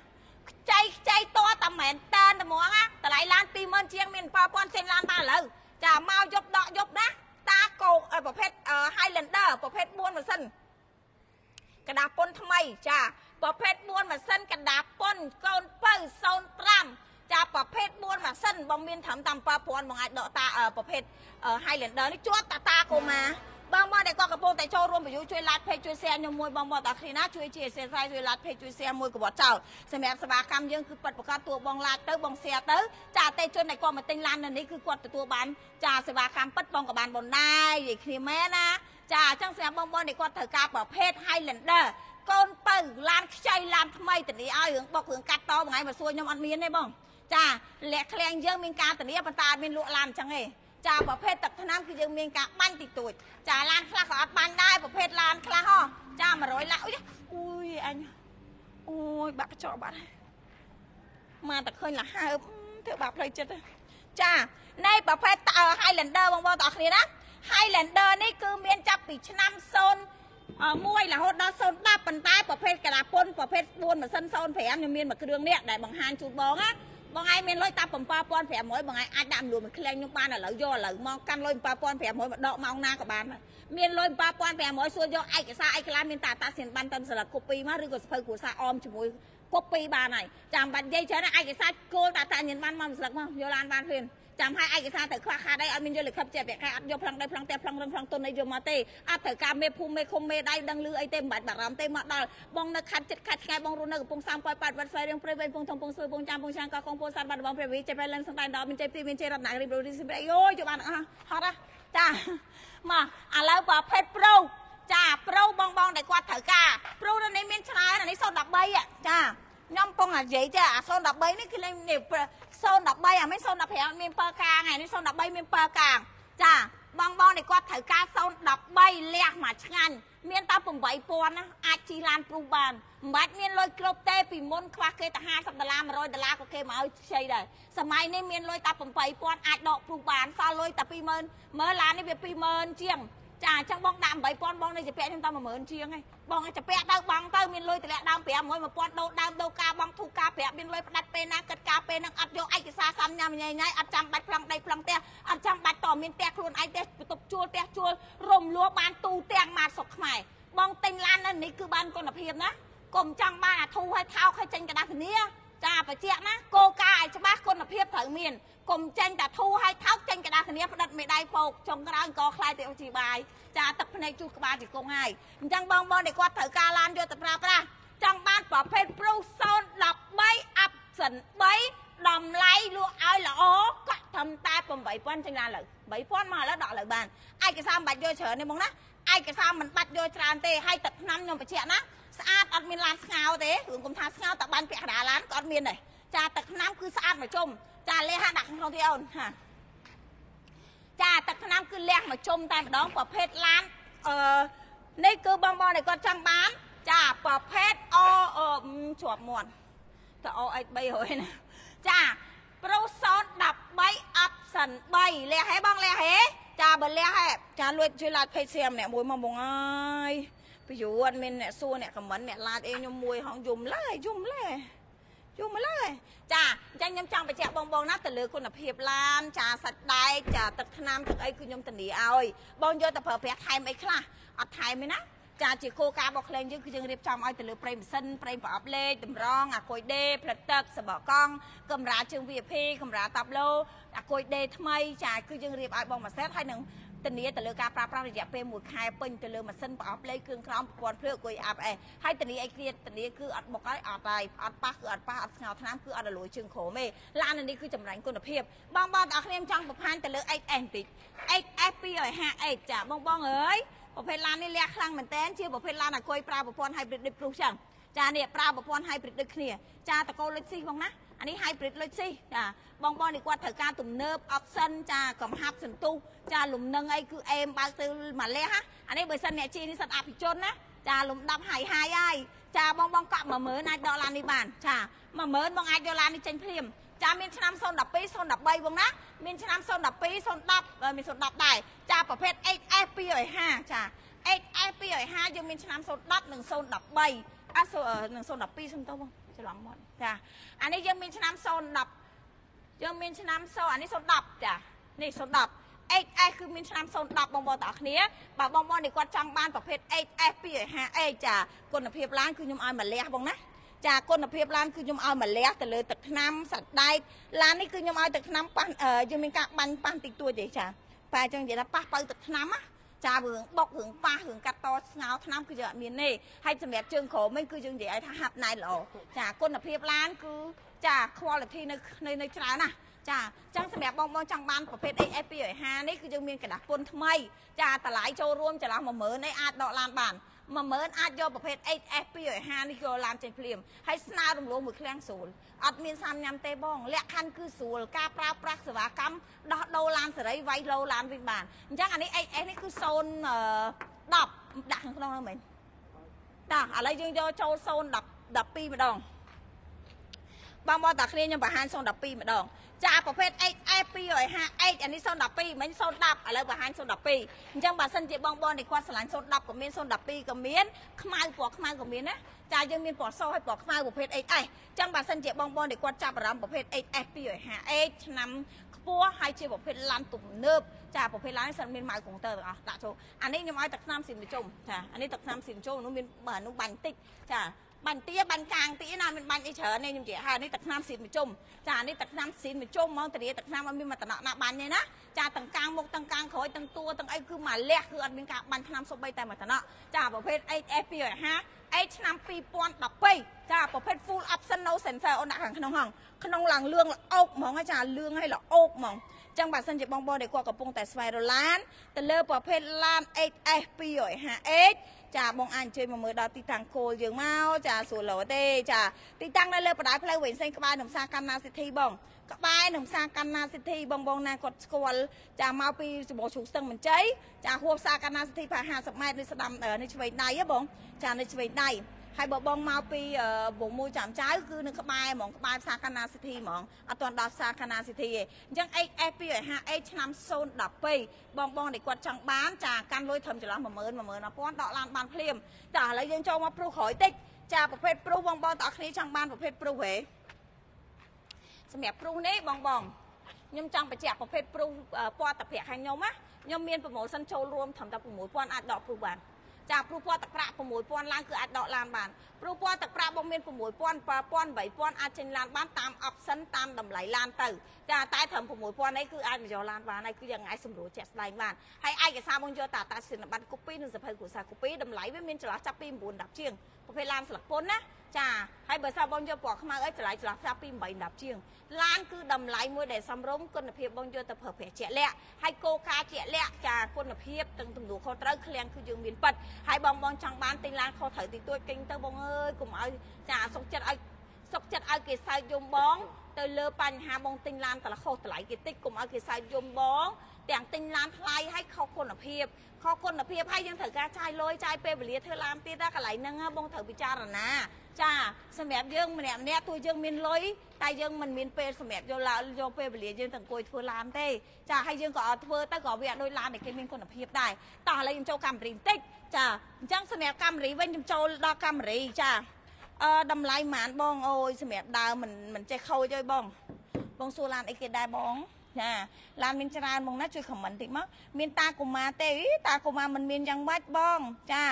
ខ្ចីខ្ចីតតែមែនតើត្មងណាតម្លៃឡាន20000ជាងមាន7000ចេញឡានបានឥឡូវចាមកយប់ដកយប់ណាតាកោប្រភេទ Highlander ប្រភេទ4ម៉ាស៊ីនកដាពុនថ្មីចាប្រភេទ4ម៉ាស៊ីនកដាពុនកូនពៅ05ចាប្រភេទ4ម៉ាស៊ីនបងមានត្រឹមតាម7000បងអាចដកតាប្រភេទ Highlander នេះជាប់តាតាកូម៉ា បងប្អូនដែលគាត់កំពុងតែចូលរួមបញ្យជួយ like page ជួយ share ខ្ញុំមួយបងប្អូនទាំងគ្នាណាជួយជា share ជួយ like page ជួយ share មួយកបត់ចោលសម្រាប់សេវាកម្មយើងគឺពិតប្រកបតួបង like ទៅបង share ទៅចាអតិជនដែលគាត់មកទិញឡាននៅនេះគឺគាត់ទទួលបានចាសេវាកម្មពិតបងក៏បានប៉ុណ្ណានិយាយគ្នាមែនណាចាអញ្ចឹងសម្រាប់បងប្អូនដែលគាត់ត្រូវការប្រភេទ Highlander កូនពៅឡានខ្ចីឡានថ្មីតនីឲ្យរឿងបុករឿងកាត់តមួយថ្ងៃមកសួរខ្ញុំអត់មានទេបង ចាលាក់ឃ្លាំងយើងមានការធានាប៉ុន្តែអត់មានលក់ឡានអញ្ចឹងទេ ចាប្រភេទទឹកថ្នាំគឺយើងមានការបាញ់តិចតួចចាឡានខ្លះក៏អត់បាញ់ដែរប្រភេទឡានខ្លះហ៎ចា100ឡាអុយអូយអញអូយបាក់កញ្ចក់បាត់មកតែឃើញលហើបធ្វើបាបផ្លូវចិត្តចានៃប្រភេទ Highlander បងប្អូនទាំងអស់គ្នាណា Highlander នេះគឺមានចាប់ពីឆ្នាំ0មួយរហូតដល់010ប៉ុន្តែប្រភេទកាឡាពុនប្រភេទ4ម៉ាស៊ីន05ខ្ញុំមានមួយគ្រឿងនេះដែលបង្ហាញជូនបងណា បងឯងមានលុយតា7500បងឯងអាចដាក់មលួមួយក្លែងខ្ញុំបានឥឡូវយកឥឡូវមកកាន់លុយ7500មកដកម៉ោងណាក៏បានមានលុយ7500សួរយកឯកសារអីខ្លះមានតាតាសៀនបានតាមស្លឹកកូពីមកឬក៏សភៅគ្រួសារអមជាមួយគប់ពីរបានហើយចាំបាច់និយាយច្រើនឯកសារគោលតាតាញៀនបានមកស្លឹកមកយកឡានបានភ្លាម ចាំឲ្យឯកសារទៅខ្វះខាតអីអត់មានយកលិខិតជាពាក់ខែអត់យកប្លង់ដៃប្លង់តែប្លង់រឹងប្លង់ទុនអីយកមកទេអត់ត្រូវការមេភូមិមេឃុំមេដៃដឹងលឺអីទេមិនបាច់បារម្ភទេមកដល់បងនៅខាត់ចិត្តខាត់ឆ្ងាយបងរស់នៅកំពង់សាមប៉ោយប៉ាត់វត្តស្វាយរៀងព្រៃវែងពងធំពងស្រួយពងចាំពងឆាងកកងពោធិ៍សាត់បាត់ដំបងព្រះវិចេះប្រៃលឹងសង្តែនដល់មានចេះទីមានចេះរតនារីប្រូរីស៊ីប្រៃយោយកបានអស់ហត់ហ៎ចាមកឥឡូវប្រភេទប្រូចាប្រូបងបងដែលគាត់ត្រូវការប្រូនេះមានច្រើនអានេះ013ចា ខ្ញុំពងនិយាយទេអា013នេះគឺលេងនេះ013អាមិន015មានបើកាងថ្ងៃនេះ013មានបើកាងចាបងបងនេះគាត់ត្រូវការ013លះមួយឆ្ងាញ់មានតែ8000ណាអាចជិះឡានព្រុសបានមិនបាច់មានលុយគ្រប់ទេពីមុនខ្វះគេតែ50ដុល្លារ100ដុល្លារក៏គេមកឲ្យខ្ចីដែរសម័យនេះមានលុយតែ8000អាចដកព្រុសបានសល់លុយតែ20000មើលឡាននេះវា20000ជាង ចាអញ្ចឹងបងដាក់8000បងនៅជាពាក់ខ្ញុំតែ10000ជាងឯងបងឲ្យជាពាក់ទៅបងទៅមានលុយតម្លាក់ដើម500 1000ដូរដើមដូរការបងធូការប្រាក់មានលុយផ្ដាច់ពេលណាគិតការពេលហ្នឹងអត់យកឯកសារសំញ៉ាំញ៉ៃញ៉ៃអត់ចាំបាច់ប្លង់ដីប្លង់ផ្ទះអត់ចាំបាច់តមានផ្ទះខ្លួនឯងផ្ទះបន្ទប់ជួលផ្ទះជួលរំលោះបានទូទាំងមកស្រុកខ្មែរបងទិញឡាននៅនេះគឺបានគុណភាពណាកុំចង់បានអាធូរឲ្យថោកឲ្យចេញកដាស់គ្នា ចាបច្ចៈណាគោលការណ៍ឲ្យច្បាស់គុណភាពត្រូវមានកុំចេញតែធូរឲ្យថោកចេញកដាស់គ្នាផ្ដិតមេដៃពោកចុងក្រោយក៏ខ្លាយទៅអូជីបាយចាទឹកភ្នែកជូតក្បាលជង្គង់ហើយអញ្ចឹងបងបងដែលគាត់ត្រូវការឡានយកទៅប្រើប្រាស់ចង់បានប្រភេទ Pro 013 Option 3តម្លៃលក់ឲ្យល្អក៏ត្រឹមតែ8000ចេញឡានលើ3000មកឥឡូវដកលើបានឯកសារមិនបាច់យកច្រើនទេបងណា ឯកសារមិនបាច់យកច្រើនទេហើយទឹកថ្នាំខ្ញុំបញ្ជាក់ណាស្អាតអត់មានឡានស្ងោទេរឿងគុំថាស្ងោតែបានពាក់កណ្ដាលឡានក៏អត់មានដែរចាទឹកថ្នាំគឺស្អាតមកជុំចាលះហាដាក់ក្នុងទីអូនហាចាទឹកថ្នាំគឺលះមកជុំតែម្ដងប្រភេទឡានអឺនេះគឺបងបងដែលគាត់ចង់បាន ចាប្រភេទអអជាប់មាត់តអអ300ណាចា ប្រូសត13 option 3លះហេបងលះហេចាបើលះហេចាលួចជួយឡាតភេទសៀមអ្នកមួយមកបងអើយពីយូរអត់មានអ្នកសួរអ្នកខមមិនអ្នកឡាតអេខ្ញុំមួយហងយំឡើយយំឡើយយូរមកឡើយចាអញ្ចឹងខ្ញុំចង់បញ្ជាក់បងបងណាទៅលើគុណភាពឡានចាសាច់ដែកចាទឹកថ្នាំទឹកអីគឺខ្ញុំធានាឲ្យបងយកទៅប្រើប្រាស់ថែមអីខ្លះអត់ថែមទេណា ចាជាគោលការណ៍របស់ក្លែងយើងគឺយើងរៀបចំឲ្យទៅលើប្រេងម៉ាស៊ីនប្រេងប្រអប់លេខតម្រងអាគុយដេផ្លិតទឹកសបកកង់កម្រាលជើង VIP កម្រាលតាប់ឡូអាគុយដេថ្មីចាគឺយើងរៀបឲ្យបងមួយសេតហើយនឹងធានាទៅលើការប្រើប្រាស់រយៈពេល1ខែពេញទៅលើម៉ាស៊ីនប្រអប់លេខគ្រឿងក្រោមប្រព័ន្ធភ្លើងអង្គុយអាប់អេហើយធានាអីគ្រាធានាគឺអត់បុកហើយអត់ហើយអត់ប៉ះគឺអត់ប៉ះអត់ស្ងោថ្នាំគឺអត់រលួយជើងក្រោមទេឡាននេះគឺចម្រាញ់គុណភាពបងបងទាំងអស់គ្នាចង់បង្ហាញទៅលើ XS បន្តិច XS 250ចាបងបងអើយ ប្រភេទឡាននេះលះខ្លាំងមែនតើជាប្រភេទឡានអង្គុយប្រើប្រព័ន្ធ hybrid dip proof ចឹងចានេះប្រើប្រព័ន្ធ hybrid ដូចគ្នាចាតកូលលុចស៊ីបងណាអានេះ hybrid លុចស៊ីចាបងបងនេះគាត់ត្រូវការទំនើប option ចាកំហាប់សន្ទុះចាលំនឹងអីគឺអេមបើកទៅមួយលះអានេះបើសិនអ្នកជិះនេះសិតអភិជនណាចាលំដាប់ហាយហាយហើយចាបងបងកក់10000អាចដកឡាននេះបានចា10000បងអាចយកឡាននេះចេញភ្លាម ចាមានឆ្នាំ012 013បងណាមានឆ្នាំ012 010មាន010ដែរចាប្រភេទ XS 250ចា XS 250យើងមានឆ្នាំ010និង013អត់នឹង012សុំទៅបងច្រឡំមកចាអានេះយើងមានឆ្នាំ010យើងមានឆ្នាំ0អានេះ010ចានេះ010 XS គឺមានឆ្នាំ010បងប្អូនទាំងអស់គ្នាបើបងប្អូននេះគាត់ចង់បានប្រភេទ XS 250ចាគុណភាពឡានគឺខ្ញុំឲ្យមួយលះបងណា ចាគុណភាពឡានគឺខ្ញុំឲ្យមួយលះទៅលើទឹកថ្នាំសាច់ដែកឡាននេះគឺខ្ញុំឲ្យទឹកថ្នាំប៉ះយើងមានការបាញ់ប៉ះតិចតួចទេចាតែអញ្ចឹងនិយាយថាប៉ះបើទឹកថ្នាំណាចារឿងបុករឿងប៉ះរឿងកាត់តស្ងោឆ្នាំគឺយើងអត់មានទេហើយសម្រាប់ជើងក្រោមវិញគឺយើងនិយាយថាហាប់ណៃល្អចាគុណភាពឡានគឺចា quality នៅនៅនៅច្រើនណាចាអញ្ចឹងសម្រាប់បងបងចង់បានប្រភេទ AF 250 នេះគឺយើងមានកដាស់ពុនថ្មី ចាតម្លៃចូលរួមចន្លោះ10000នេះអាចដកឡានបាន 10000អាចយកប្រភេទ 8S 250នេះយកឡានចេញភ្លាមហើយស្នើរំលោះមួយឃ្លាំងស្រួលអត់មានសាមញ៉ាំទេបងលក្ខខណ្ឌគឺស្រួលការប្រើប្រាស់សេវាកម្មដោះដូរឡានសេរីវាយលោឡានវិញបានអញ្ចឹងអានេះ 8S នេះគឺ010ដាក់ក្នុងនោះមែនតាឥឡូវយើងយកចូល010 12ម្ដងបងបងតាគ្នាខ្ញុំបង្ហាញ012ម្ដង ចាប្រភេទ XF 250 H អានេះ012មិញ010ឥឡូវបង្ហាញ012អញ្ចឹងបើសិនជាបងបងនេះគាត់ឆ្លាញ់010ក៏មាន012ក៏មានខ្មៅពណ៌ខ្មៅក៏មានណាចាយើងមានពណ៌សហើយពណ៌ខ្មៅប្រភេទ XS អញ្ចឹងបើសិនជាបងបងនេះគាត់ចាប់អារម្មណ៍ប្រភេទ XF 250 H ឆ្នាំខ្ពស់ហើយជាប្រភេទឡានទំនើបចាប្រភេទឡាននេះសិនមានម៉ៅកុងទ័រទាំងអស់ដាក់ចូលអានេះខ្ញុំឲ្យទឹកថ្នាំស៊ីមជុំចាអានេះទឹកថ្នាំស៊ីមជុំនោះមានបើនោះបាញ់តិចចា បាញ់ទាបាញ់កាងទីណាមានបាញ់អីច្រើននេះខ្ញុំនិយាយហើយនេះទឹកថ្នាំស៊ីនមជុំចានេះទឹកថ្នាំស៊ីនមជុំហ្មងតារាទឹកថ្នាំអត់មានមកតំណក់ណាបាញ់ទេណាចាទាំងកាងមុខទាំងកាងក្រោយទាំងតួទាំងអីគឺមកលះគឺអត់មានការបាញ់ថ្នាំសូម្បីតែមួយតំណក់ចាប្រភេទ HS 250អេឆ្នាំ2012ចាប្រភេទ full option no sensor អូនដាក់ខាងក្នុងហងក្នុងឡើងលឿងល្អោកហ្មងចាលឿងឲ្យល្អោកហ្មងចឹងបើសិនជាបងប្អូនដែលគាត់កំពុងតែស្វែងរកឡានទៅលើប្រភេទឡាន HS 250H ចាបងអាចអញ្ជើញមកមើលដល់ទីតាំងគោលយើងមកចាស្រួលលោទេចាទីតាំងនៅលើបណ្ដាផ្លូវវិញផ្សេងក្បែរនឹងផ្សារកណ្ណាសិទ្ធិបងក្បែរនឹងផ្សារកណ្ណាសិទ្ធិបងបងណាគាត់ស្គាល់ចាមកពីសម្បូរជ្រូកស្ទឹងមន្ជ័យចាហួបផ្សារកណ្ណាសិទ្ធិប្រហែល50ម៉ែត្រនេះស្ដាំនេះឆ្វេងដៃហ៎បងចានេះឆ្វេងដៃ ហើយបើបងមកពីវងមួយចាំចៅគឺនៅក្បែរហ្មងក្បែរផ្សារកណ្ណាសិទ្ធិហ្មងអត់ទាន់ដល់ផ្សារកណ្ណាសិទ្ធិទេអញ្ចឹង XF250 ឆ្នាំ012បងបងដែលគាត់ចង់បានចាកាន់លុយត្រឹមចន្លោះ10000 11000ដកឡានបានភ្លាមចាឥឡូវយើងចូលមកព្រុសក្រោយតិចចាប្រភេទព្រុសបងបងតើគ្នាចង់បានប្រភេទព្រុសហេសម្រាប់ព្រុសនេះបងបងខ្ញុំចង់បញ្ជាក់ប្រភេទព្រុសពណ៌តាប្រាក់ខាងខ្ញុំណាខ្ញុំមានប្រម៉ូសិនចូលរួមត្រឹមតែ6000អាចដកព្រុសបាន ចាព្រោះពណ៌ទឹកប្រាក់6000ឡើងគឺអាចដកឡានបានព្រោះពណ៌ទឹកប្រាក់បងមាន6000 7000 8000អាចចេញឡានបានតាម option តាមតម្លៃឡានទៅចាតែត្រឹម6000នេះគឺអាចមកយកឡានបានហើយគឺយ៉ាងអាចសម្រួលជាក់ស្ដែងបានហើយឯកសារបងយកតាតាសិនប័ណ្ណកូពីនិងសភៅគ្រួសារកូពីតម្លៃវាមានចន្លោះចាប់ពី9 10ជាង ប្រភេទឡានស្លឹកពុនណាចាហើយបើសិនបងយកពណ៌ខ្មៅអីចម្លៃឆ្លាស់ចាប់ពី8 10ជាងឡានគឺតម្លៃមួយដែលសំរុំគុណភាពបងយកទៅប្រើប្រាស់ជាក់លាក់ហើយកោការជាក់លាក់ចាគុណភាពទាំងទំនួលខុសត្រូវឃ្លាំងគឺយើងមានប៉ិតហើយបងបងចង់បានទិញឡានខុសត្រូវតិចតួចទិញទៅបងអើយកុំឲ្យចាសុកចិត្តឲ្យសុកចិត្តឲ្យគេសើចយំបងទៅលើបញ្ហាបងទិញឡានតលខុសតម្លៃគេតិចកុំឲ្យគេសើចយំបង ទាំងទិញឡានថ្លៃហើយខុសគុណភាពខុសគុណភាពហើយយើងត្រូវការចាយលុយចាយពេលវេលាធ្វើឡានទៀតណាកន្លែងហ្នឹងបងត្រូវពិចារណាចាសម្រាប់យើងម្នាក់ម្នាក់ទោះយើងមានលុយតែយើងមិនមានពេលសម្រាប់យកឡានយកពេលវេលាយើងទៅអង្គុយធ្វើឡានទេចាហើយយើងក៏អត់ធ្វើទៅក៏វាអត់ដូចឡានដែលគេមានគុណភាពដែរតោះឥឡូវខ្ញុំចូលកាមេរីបន្តិចចាអញ្ចឹងសម្រាប់កាមេរីវិញខ្ញុំចូលដល់កាមេរីចាអឺតម្លៃប៉ុន្មានបងអូយសម្រាប់ដើមមិនមិនចេះខូចទេបង បងសួរឡានអីគេដែរបង ចាឡានមានច្រើនមកណាជួយខមមិនតិចមកមានតាកុមារទេតាកុមារមិនមានយ៉ាងម៉េចបង ចា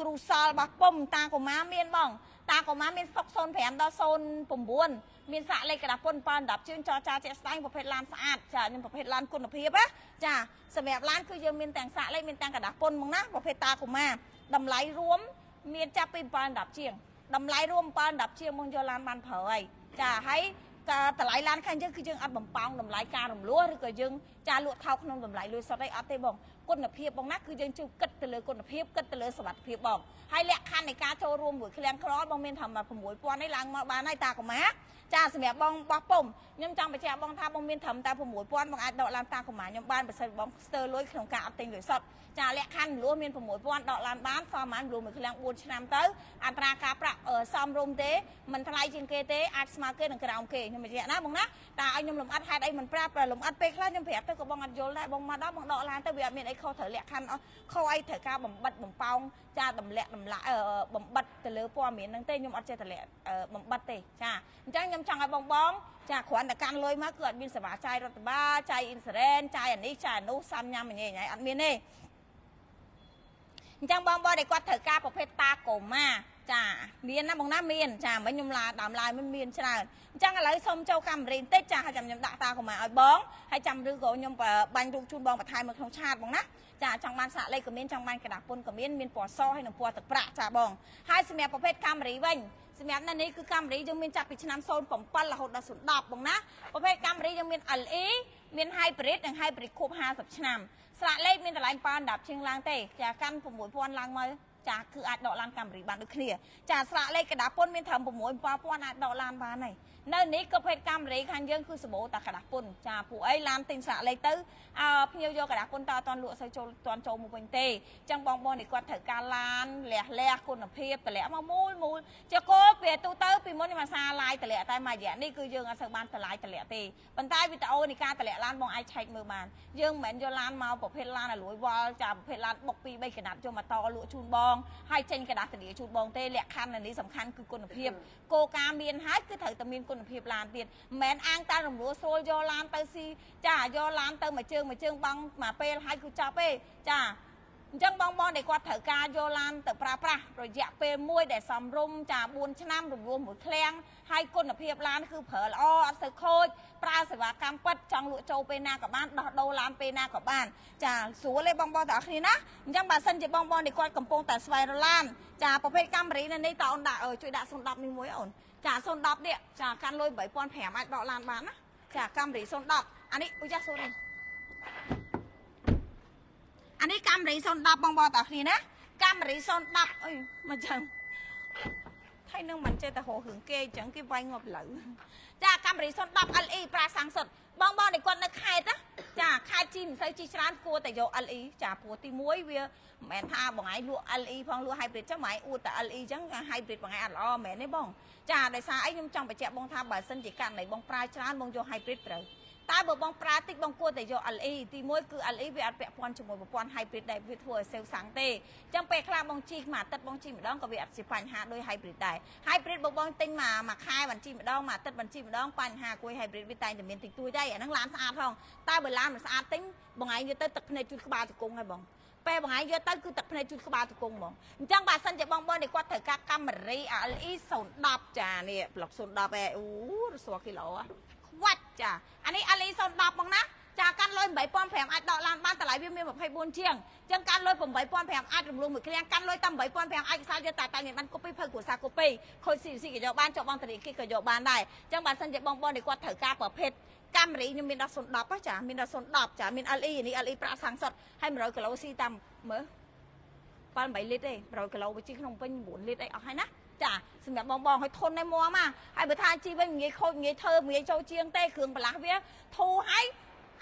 គ្រូសល់របស់ពុំតាកុមារមានបង តាកុមារមានស្តុក05ដល់09មានសាកលេខកដាពុនប៉10ជឿនចរចាជាក់ស្ដែងប្រភេទឡានស្អាតចាខ្ញុំប្រភេទឡានគុណភាពណាចាសម្រាប់ឡានគឺយើងមានទាំងសាកលេខមានទាំងកដាពុនមកណាប្រភេទតាកុមារតម្លៃរួមមានចាប់ពី7 10ជាងតម្លៃរួម7 10ជាងមកយកឡានបានប្រើហើយចាហើយក៏ តម្លៃឡានខាងយើងគឺយើងអត់បំប៉ោងតម្លៃការរំលោះឬក៏យើងចាលក់ថោកក្នុងតម្លៃលុយសុទ្ធអីអត់ទេបង គុណភាពបងណាគឺយើងជួយគិតទៅលើគុណភាពគិតទៅលើសុវត្ថិភាពបងហើយលក្ខខណ្ឌនៃការចូលរួមមួយឃ្លាំងក្របងមានថា6000នេះឡើងមកបានហើយតាកុមារចាសម្រាប់បងបោះពុំខ្ញុំចង់បញ្ជាក់បងថាបងមានត្រឹមតែ6000បងអាចដកឡានតាកុមារខ្ញុំបានបើសិនបងស្ទើរលុយក្នុងការអត់ទិញលុយសុទ្ធចាលក្ខខណ្ឌលួមាន6000ដកឡានបានសមបានលួមួយឃ្លាំង4ឆ្នាំទៅអត្រាការប្រាក់សមរម្យទេមិនថ្លៃជាងគេទេអាចស្មើគេនឹងក្រោមគេខ្ញុំបញ្ជាក់ណាបងណាតែឲ្យខ្ញុំលំអិតហេតុអីមិនប្រាប់លំអិតពេលខ្លះខ្ញុំប្រាប់ទៅក៏បងអត់យល់ដែរបងមកដល់បងដកឡានទៅវាអត់មានអីខុសត្រូវលក្ខខណ្ឌខុសអីត្រូវការបំបិតបំប៉ោងចាតម្លាក់តម្លាក់បំបិតទៅលើព័ត៌មានហ្នឹងទេខ្ញុំអត់ចេះតម្លាក់បំបិតទេចាអញ្ចឹងខ្ញុំចង់ឲ្យបងបងចាគ្រាន់តែកាន់លុយមកគឺអត់មានសេវាចាយរដ្ឋបាលចាយអ៊ីនសរ៉ែនចាយអានេះចាយអានោះសាំញ៉ាំញ៉ៃញ៉ៃអត់មានទេ អញ្ចឹងបងបងដែលគាត់ត្រូវការប្រភេទតាកូម៉ាចាមានណាបងណាមានចាមិញខ្ញុំឡាដើមឡាយមិនមានច្រើនអញ្ចឹងឥឡូវសូមចូលកាមេរ៉ាបន្តិចចាហើយចាំខ្ញុំដាក់តាកូម៉ាឲ្យបងហើយចាំឬក៏ខ្ញុំបាញ់រូបជូនបងបន្ថែមនៅក្នុងឆាតបងណាចាចង់បានសាកលេខក៏មានចង់បានกระดาษពុនក៏មានមានពណ៌សហើយនិងពណ៌ទឹកប្រាក់ចាបងហើយសម្រាប់ប្រភេទកាមេរ៉ាវិញសម្រាប់នៅនេះគឺកាមេរ៉ាយើងមានចាប់ពីឆ្នាំ07រហូតដល់010បងណាប្រភេទកាមេរ៉ាយើងមាន LE មាន hybrid និង hybrid ខួប50ឆ្នាំ ស្លាកលេខមានតម្លៃ10ជាងឡើងទេចាកាន់6000ឡើងមកចាគឺអាចដកឡានកាមេរីបានដូចគ្នាចាស្លាកលេខកដាពុនមានត្រឹម6 7000អាចដកឡានបានហើយ នៅនេះក៏ភេទកាមេរីខាងយើងគឺសម្បូរតែកដាពុនចាពួកអីឡានទិញស្លាកលេខទៅអើភ្ញៀវយកកដាពុនតើអត់លក់សូវចូលតន់ចូលមកវិញទេអញ្ចឹងបងប្អូននេះគាត់ត្រូវការឡានលះលះគុណភាពតម្លាក់មកមូលមូលចកោពីទូទៅពីមុនខ្ញុំអាសាឡាយតម្លាក់តែមួយរយៈនេះគឺយើងអត់សូវបានតម្លាយតម្លាក់ទេប៉ុន្តែវីដេអូនៃការតម្លាក់ឡានបងអាចឆែកមើលបានយើងមិនមែនយកឡានមកប្រភេទឡានឲ្យលួយវល់ចាប្រភេទឡានបុក2 3កណាត់ចូលមកតលក់ជូនបងហើយចេញกระดาษធានាជូនបងទេលក្ខខណ្ឌនេះសំខាន់គឺគុណភាពគោលការណ៍មានហើយគឺត្រូវតែមានគុណ ណភាពឡានទៀតមិនមែនអាងតែរំលោះស្រួលយកឡានទៅស៊ីចាយកឡានទៅមួយជើងមួយជើងបង់មួយពេលហើយគឺចប់ទេចាអញ្ចឹងបងបងដែលគាត់ត្រូវការយកឡានទៅប្រើប្រាស់រយៈពេលមួយដែលសំរុំចា4ឆ្នាំរំលោះមួយឃ្លាំងហើយគុណភាពឡានគឺប្រើល្អអត់សូវខូចប្រើសេវាកម្មពិតចង់លក់ចូលពេលណាក៏បានដោះដូរឡានពេលណាក៏បានចាស្រួលទេបងបងទាំងអស់គ្នាណាអញ្ចឹងបើសិនជាបងបងដែលគាត់កំពុងតែស្វែងរកឡានចាប្រភេទកាមេរីនៅនេះតើអូនដាក់ជួយដាក់010នេះមួយអូន ចា010នេះចាកាន់លុយ3500អាចដកឡានបានណាចាកាមេរី010អានេះអូចាសូរីអានេះកាមេរី010បងបងតាគ្នាណាកាមេរី010អុយមកចឹងថៃនឹងមិនចេះតែរករឿងគេអញ្ចឹងគេវាយងាប់លើចាកាមេរី010 LE ប្រាសាំងសុត បងបងនេះគាត់នៅខេត្តណាចាខេត្តជីមិនសូវជីច្រើនគួរតែយក LE ចាព្រោះទី1វាមិនមែនថាបងឯងលក់ LE ផងលក់ hybrid ចឹងបងឯងអួតតែ LE ចឹង hybrid បងឯងអត់ល្អមែនទេបង ចាដោយសារអីខ្ញុំចង់បញ្ជាក់បងថាបើសិនជាករណីបងប្រើច្រើនបងយក hybrid ត្រូវ តែបើបងប្រើតិចបងគួរតែយក LE ទី1គឺ LE វាអត់ពាក់ព័ន្ធជាមួយប្រព័ន្ធ hybrid ដែលវាធ្វើឲ្យសេវសាំងទេអញ្ចឹងពេលខ្លះបងជីមួយអាទិត្យបងជីម្ដងក៏វាអត់ជាបញ្ហាដូច hybrid ដែរ hybrid បើបងទិញមួយមួយខែបានជីម្ដងមួយអាទិត្យបានជីម្ដងបញ្ហាគួយ hybrid វាតែងតែមានតិចតួចដែរអាហ្នឹងឡានស្អាតផងតែបើឡានមិនស្អាតទិញបងឯងយកទៅទឹកភ្នែកជូតក្បាលជង្គង់ហើយបងពេលបងឯងយកទៅគឺទឹកភ្នែកជូតក្បាលជង្គង់ហ្មងអញ្ចឹងបើសិនជាបងបងនេះគាត់ត្រូវការកាមេរ៉ា LE 010ចានេះប្លុក010ឯអូរស័រគីឡូ ខ្វាច់ចាអានេះ LE 010បងណាចាកាន់លុយ8500អាចដកឡានបានតម្លៃវាមាន24ជាងអញ្ចឹងកាន់លុយ8500អាចរំលងមួយគ្រាកាន់លុយតែ8500អាចខ្សែយកតែតែមានបានកូពីភៅគ្រួសារកូពីខូច CVC ក៏យកបានចុះបងធនាគារក៏យកបានដែរអញ្ចឹងបើសិនជាបងបងនេះគាត់ត្រូវការប្រភេទកាមេរីខ្ញុំមានដល់010ចាមានដល់010ចាមាន LE នេះ LE ប្រាក់សាំងសុតហើយ100គីឡូស៊ីតាមមើល 7 8លីត្រទេ100គីឡូវាជីក្នុងពេញ9លីត្រអីអស់ហើយណាចាសម្រាប់បងបងឲ្យធន់តែមួមកហើយបើថាជីវិញងាយខូចងាយធ្វើងាយចូលជាងទេគ្រឿងបន្លាស់វាធូរហើយ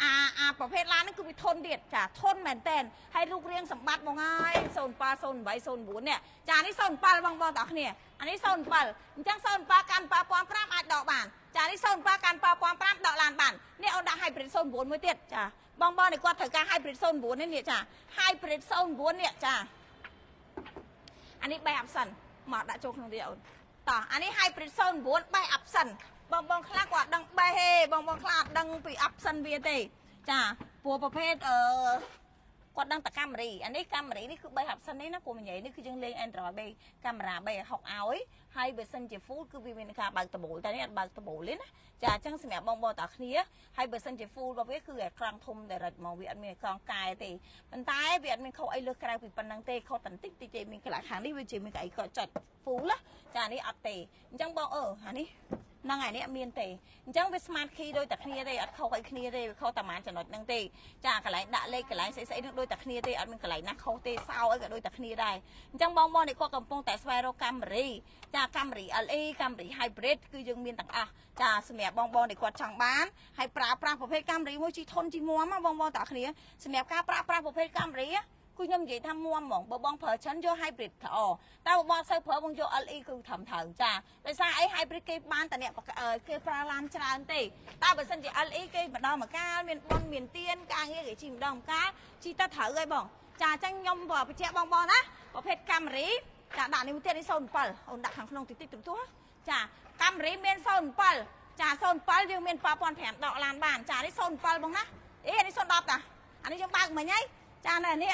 អាអាប្រភេទឡានហ្នឹងគឺវាធន់ទៀតចាធន់មែនតែនហើយរូបរាងសម្បត្តិបងហើយ07 08 09នេះចានេះ07បងបងតោះគ្នាអានេះ07អញ្ចឹង07កាន់55អាចដកបានចានេះ07កាន់55ដកឡានបាននេះអូនដាក់ hybrid 09មួយទៀតចាបងបងនេះគាត់ត្រូវការ hybrid 09នេះនេះចា hybrid 09នេះចា អានេះបែបអាប់សិនមកដាក់ចូលក្នុងនេះអូនតោះអានេះ hybrid 09បែបអាប់សិនបងបងខ្លះគាត់ដឹងបេះទេបងបងខ្លះអត់ដឹងពីអាប់សិនវាទេ ចាព្រោះប្រភេទអឺ គាត់ដឹងតែកាមេរ៉ាអានេះកាមេរ៉ានេះគឺ3 option នេះណាគូមញ៉ៃនេះគឺយើងលេង Android 3កាមេរ៉ា360ឲ្យហើយបើសិនជា full គឺវាមានការបើកដបូលតែនេះអត់បើកដបូលទេណាចាអញ្ចឹងសម្រាប់បងបងតាគ្នាហើយបើសិនជា full របស់វាគឺក្រង់ធំ direct មកវាអត់មានក្រង់កែទេប៉ុន្តែវាអត់មានខុសអីលើសក្រៅពីប៉ុណ្្នឹងទេខុសតែបន្តិចតិចទេមានកន្លែងខាងនេះវាជាមានកៅអីកត់ចុច full ណាចានេះអត់ទេអញ្ចឹងបងអឺអានេះ ហ្នឹងហើយនេះអត់មានទេអញ្ចឹងវា smart key ដូចតែគ្នាទេអត់ខុសអីគ្នាទេវាខុសតែប៉ុន្មានចំណុចហ្នឹងទេចាកន្លែងដាក់លេខកន្លែងស្អីស្អីហ្នឹងដូចតែគ្នាទេអត់មានកន្លែងណាខុសទេសោអីក៏ដូចតែគ្នាដែរអញ្ចឹងបងប្អូននេះគាត់កំពុងតែស្វែងរកកាមេរ៉ាចាកាមេរ៉ា LE កាមេរ៉ា hybrid គឺយើងមានទាំងអស់ចាសម្រាប់បងប្អូននេះគាត់ចង់បានហើយប្រើប្រាស់ប្រភេទកាមេរ៉ាមួយជីធន់ជីមុំបងប្អូនតាគ្នាសម្រាប់ការប្រើប្រាស់ប្រភេទកាមេរ៉ា គឺខ្ញុំនិយាយថាមួមហ្មងបើបងប្រើច្រើនយក hybrid ល្អតែបើបងសូវប្រើបងយក LE គឺត្រឹមត្រូវចាដោយសារអី hybrid គេបានតែអ្នកគេប្រើឡានច្រើនទេតែបើសិនជា LE គេម្ដងមកកាលមានប៉ុនមានទៀនការងារគេជីម្ដងមកកាលជីទៅត្រូវហើយបងចាអញ្ចឹងខ្ញុំបញ្ជាក់បងបងណាប្រភេទកាមេរ៉ាចាដាក់នេះមួយទៀតនេះ07អូនដាក់ខាងក្នុងតិចតិចទទូចាកាមេរ៉ាមាន07ចា07យើងមាន4500ដកឡានបានចានេះ07បងណាអេនេះ010តាអានេះយើងបើកមិញហើយចានៅនេះ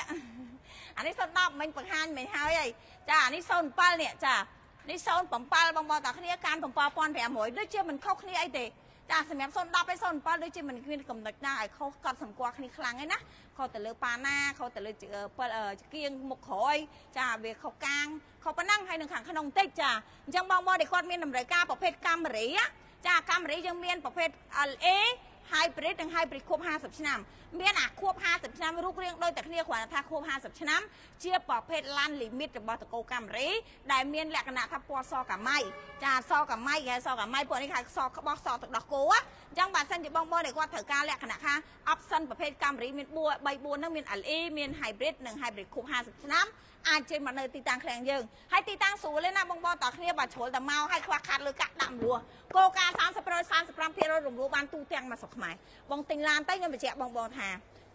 អានេះ010មិញបង្ហាញមិញហើយហីចាអានេះ07នេះចានេះ07បងបងតាគ្នាកាន់7500ដូចជាមិនខុសគ្នាអីទេចាសម្រាប់010ហើយ07ដូចជាមិនមានកំណត់ណាឲ្យខុសកត់សម្គាល់គ្នាខ្លាំងឯណាខុសទៅលើប៉ាណាខុសទៅលើគៀងមុខក្រោយចាវាខុសកាងខុសប៉ុណ្ណឹងហើយនៅខាងក្នុងតិចចាអញ្ចឹងបងបងដែលគាត់មានតម្រូវការប្រភេទកាមេរ៉ាចាកាមេរ៉ាយើងមានប្រភេទ LA hybrid និង hybrid ខួប50ឆ្នាំមានអាខួប50ឆ្នាំរូបរាងដូចតែគ្នាគ្រាន់តែថាខួប50ឆ្នាំជាប្រភេទឡានលីមីតរបស់តកូកាមេរ៉ាដែលមានលក្ខណៈថាពណ៌សកាម៉ៃចាសកាម៉ៃគេសកាម៉ៃពួកនេះហៅសក្បោះសទឹកដោះគោអញ្ចឹងបើសិនជាបងប្អូនដែលគាត់ត្រូវការលក្ខណៈថា option ប្រភេទកាមេរ៉ាមាន4 3 4ហ្នឹងមាន LE មាន hybrid និង hybrid ខួប50ឆ្នាំ អាចចេញមកនៅទីតាំងឃ្លាំងយើងហើយទីតាំងស្រួលទេណាបងប្អូនតោះគ្នាបើជ្រុលតែមកហើយខ្វះខាតលើកាក់ដាក់មលោះគោការ30% 35%រំលោះបានទូទាំងមកស្រុកខ្មែរបងទិញឡានទៅខ្ញុំបញ្ជាក់បងប្អូនថា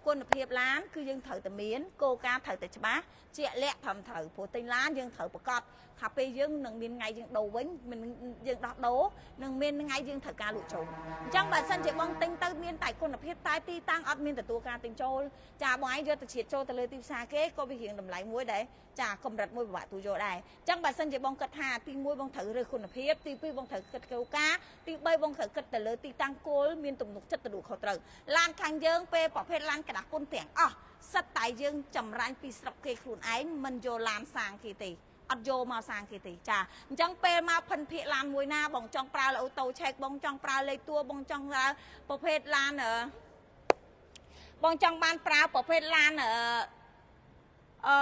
គុណភាពឡានគឺយើងត្រូវតែមានគោលការណ៍ត្រូវតែច្បាស់ជាក់លាក់ត្រឹមត្រូវព្រោះទិញឡានយើងត្រូវប្រកាស ថាពេលយើងនឹងមានថ្ងៃយើងដូរវិញមិនយើងដោះដូរនឹងមានថ្ងៃយើងត្រូវការលក់ចូលអញ្ចឹងបើសិនជាបងទិញទៅមានតែគុណភាពតែទីតាំងអត់មានទទួលការទិញចូលចាបងឯងយកទៅជ្រៀតចូលទៅលើទីផ្សារគេក៏វារៀងតម្លៃមួយដែរចាកម្រិតមួយពិបាកទូយកដែរអញ្ចឹងបើសិនជាបងគិតថាទី1បងត្រូវរើសគុណភាពទី2បងត្រូវគិតគោលការណ៍ទី3បងត្រូវគិតទៅលើទីតាំងគោលមានទំនុកចិត្តទៅខុសត្រូវឡានខាងយើងពេលប្រភេទឡានក្តាស់គុណទាំងអស់សិតតែយើងចម្រាញ់ពីស្រុកគេខ្លួនឯងមិនយកឡានសាងគេទេ អត់យកមកសាងគេទេចាអញ្ចឹងពេលមកភិនភាកឡានមួយណាបងចង់ប្រើអូតូឆែកបងចង់ប្រើលេខតួបងចង់ប្រើប្រភេទឡានអឺបងចង់បានប្រើប្រភេទឡានអឺអឺ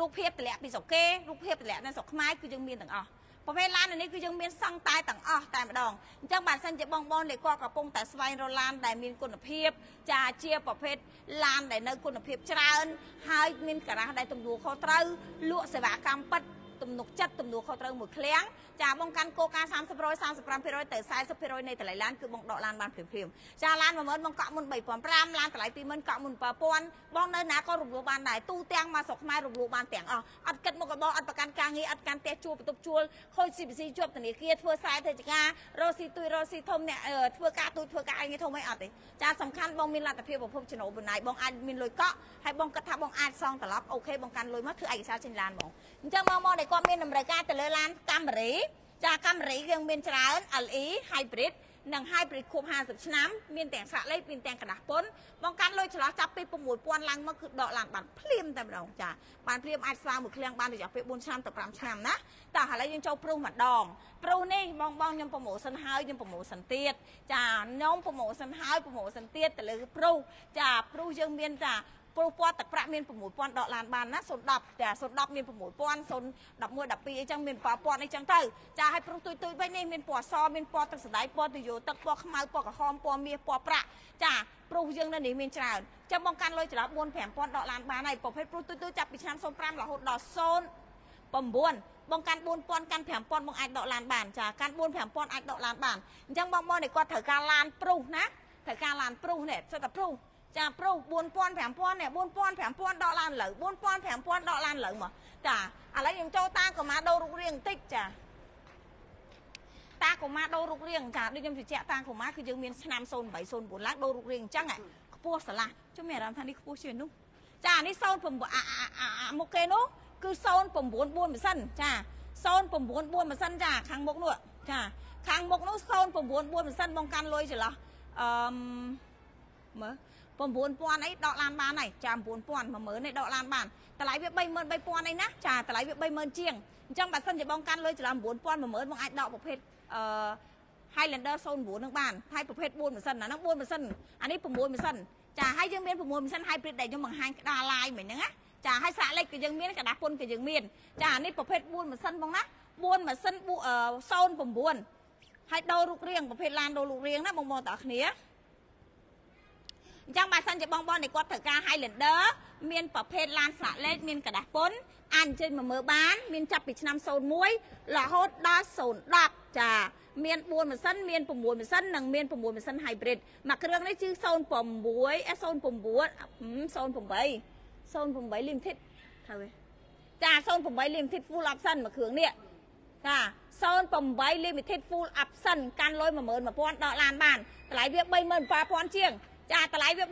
រូបភាពតម្លាក់ពីស្រុកគេរូបភាពតម្លាក់នៅស្រុកខ្មែរគឺយើងមានទាំងអស់ ប្រភេទឡាននេះគឺយើងមានសង់តែទាំងអស់តែម្ដងអញ្ចឹងបើសិនជាបងបងដែលគាត់កំពុងតែស្វែងរកឡានដែលមានគុណភាពចាជាប្រភេទឡានដែលនៅគុណភាពច្រើន ហើយមានការ៉ាស់ដែលទំនួលខុសត្រូវលក់សេវាកម្មពិត ទំនុកចិត្តទំនួលខុសត្រូវមួយឃ្លាំងចាបងកាន់គោលការណ៍30% 35%ទៅ40%នៃតម្លៃឡានគឺបងដកឡានបានភ្លាមៗចាឡាន10000បងកក់មុន3500ឡានតម្លៃ20000កក់មុន7000បងនៅណាក៏រំលោះបានដែរទូទាំងមកស្រុកខ្មែររំលោះបានទាំងអស់អត់គិតមុខរបរអត់ប្រកាន់ការងារអត់កាន់ផ្ទះជួលបន្ទប់ជួលខូច CPC ជាប់ធនាគារធ្វើខ្សែធ្វើចការរស់ស៊ីទួយរស់ស៊ីធំអ្នកធ្វើការទួយធ្វើការងារធំអីអត់ទេចាសំខាន់បងមានលទ្ធភាពប្រភពចំណូលបណ្ដាយបងអាចមានលុយកក់ហើយបងគិតថាបងអាចសងត្រឡប់អូខេបងកាន់លុយមកធ្វើឯកសារចេញឡានបងអញ្ចឹងបងមកដែលគាត់មានតម្រូវការទៅលើឡានកាមេរ៉ាចាកាមេរ៉ាយើងមានច្រើន LE hybrid និង hybrid ខួប50ឆ្នាំមានទាំងស្លាកលេខមានទាំងกระดาษពុនបងកាន់លុយឆ្លោះចាប់ពី6000ឡើងមកគឺដកឡើងបានភ្លាមតែម្ដងចាបានភ្លាមអាចស្វាមួយឃ្លាំងបានរយៈពេល4ឆ្នាំទៅ5ឆ្នាំណាតោះឥឡូវយើងចូលព្រុសម្ដងព្រុសនេះបងបងខ្ញុំប្រម៉ូសិនហើយខ្ញុំប្រម៉ូសិនទៀតចាខ្ញុំប្រម៉ូសិនហើយប្រម៉ូសិនទៀតទៅលើព្រុសចាព្រុសយើងមានចា ព្រោះពណ៌ទឹកប្រាក់មាន6000ដកឡានបានណា010ចា010មាន6000 011 12អីចឹងមានពណ៌ពណ៌អីចឹងទៅចាឲ្យព្រោះទុយទុយវិញនេះមានពណ៌សមានពណ៌ទឹកសណ្ដែកពណ៌ទយោទឹកពណ៌ខ្មៅពណ៌ក្រហមពណ៌មាសពណ៌ប្រាក់ចាព្រោះយើងនៅនេះមានច្រើនចាំបងកាន់លុយចន្លោះ4 5000ដកឡានបានហើយប្រភេទព្រោះទុយទុយចាប់ពីឆ្នាំ05រហូតដល់0 9បងកាន់4000កាន់5000បងអាចដកឡានបានចាកាន់4 5000អាចដកឡានបានអញ្ចឹងបងបងនេះគាត់ត្រូវការឡានព្រុសណាត្រូវការឡានព្រុសនេះសិតតែព្រុស ចាប្រុស4000 5000នេះ4000 5000ដកឡានលើ4000 5000ដកឡានលើមកចាឥឡូវយើងចូលតាកុមារដូររូបរាងបន្តិចចាតាកុមារដូររូបរាងចាដូចខ្ញុំជជែកតាកុមារគឺយើងមានឆ្នាំ08 09ឡើងដូររូបរាងអញ្ចឹងខ្ពស់ស្រឡះខ្ញុំមានអារម្មណ៍ថានេះខ្ពស់ជាងនោះចានេះ09អាមុខគេនោះគឺ094ម៉ាស៊ីនចា094ម៉ាស៊ីនចាខាងមុខនោះចាខាងមុខនោះ094ម៉ាស៊ីនបងកាន់លុយចន្លោះអឺមើល 9000អីដកឡានបានហើយចា9000 10000នេះដកឡានបានតម្លៃវា33000អីណាចាតម្លៃវា30000ជាងអញ្ចឹងបើសិនជាបងកាន់លុយចន្លោះ9000 10000បងអាចដកប្រភេទអឺ Highlander 09នឹងបានហើយប្រភេទ4ម៉ាស៊ីនអាហ្នឹង4ម៉ាស៊ីនអានេះ6ម៉ាស៊ីនចាហើយយើងមាន6ម៉ាស៊ីន hybrid ដែលខ្ញុំបង្ហាញក្តារឡាយមិញហ្នឹងណាចាហើយស្រាក់លេខក៏យើងមានក្តារពុនក៏យើងមានចានេះប្រភេទ4ម៉ាស៊ីនបងណា4ម៉ាស៊ីន09ហើយដូររូបរាងប្រភេទឡានដូររូបរាងណាបងប្អូនទាំងគ្នា អញ្ចឹងបើសិនជាបងប្អូននេះគាត់ត្រូវការ Highlander មានប្រភេទឡានស្លាកលេខមានកระดาษពុនអាចអញ្ជើញមកមើលបាន មានចាប់ពីឆ្នាំ01រហូតដល់010ចាមាន4ម៉ាស៊ីនមាន6ម៉ាស៊ីននិងមាន6ម៉ាស៊ីន hybrid មួយគ្រឿងនេះគឺ06 09 08 08 limited ថាវេចា08 limited full option មួយគ្រឿងនេះចា08 limited full option កាន់លុយ11000ដកឡានបានតម្លៃវា37000ជាង ចាតម្លៃវា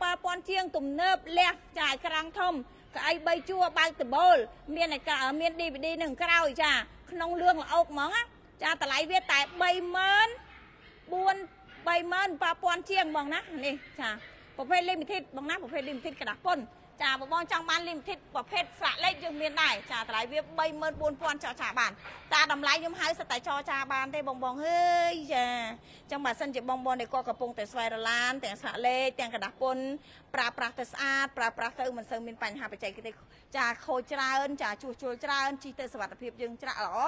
37000ជាងទំនើបលះចាក្រាំងធំកៅអី3ជួរបើកដបូលមានមាន DVD នឹងក្រោយចាក្នុងលឿងល្អោកហ្មងចាតម្លៃវាតែ30000 4 37000ជាងហ្មងណានេះចាប្រភេទ limited បងណាប្រភេទ limited กระดาษពុន ចាបងបងចង់បាន limited ប្រភេទស្លាកលេខយើងមានដែរចាតម្លៃវា34000ចរចាបានតាតម្លៃខ្ញុំហៅសិតតែចរចាបានទេបងបងអើយចាចឹងបើសិនជាបងបងដែលគាត់កំពុងតែស្វែងរឡានទាំងស្លាកលេខទាំងกระดาษពុនប្រើប្រាស់ទៅស្អាតប្រើប្រាស់ទៅមិនសូវមានបញ្ហាបច្ចេកទេសចាខូចច្រើនចាជួសជុលច្រើនជិះទៅសុវត្ថិភាពយើងច្រាក់ល្អ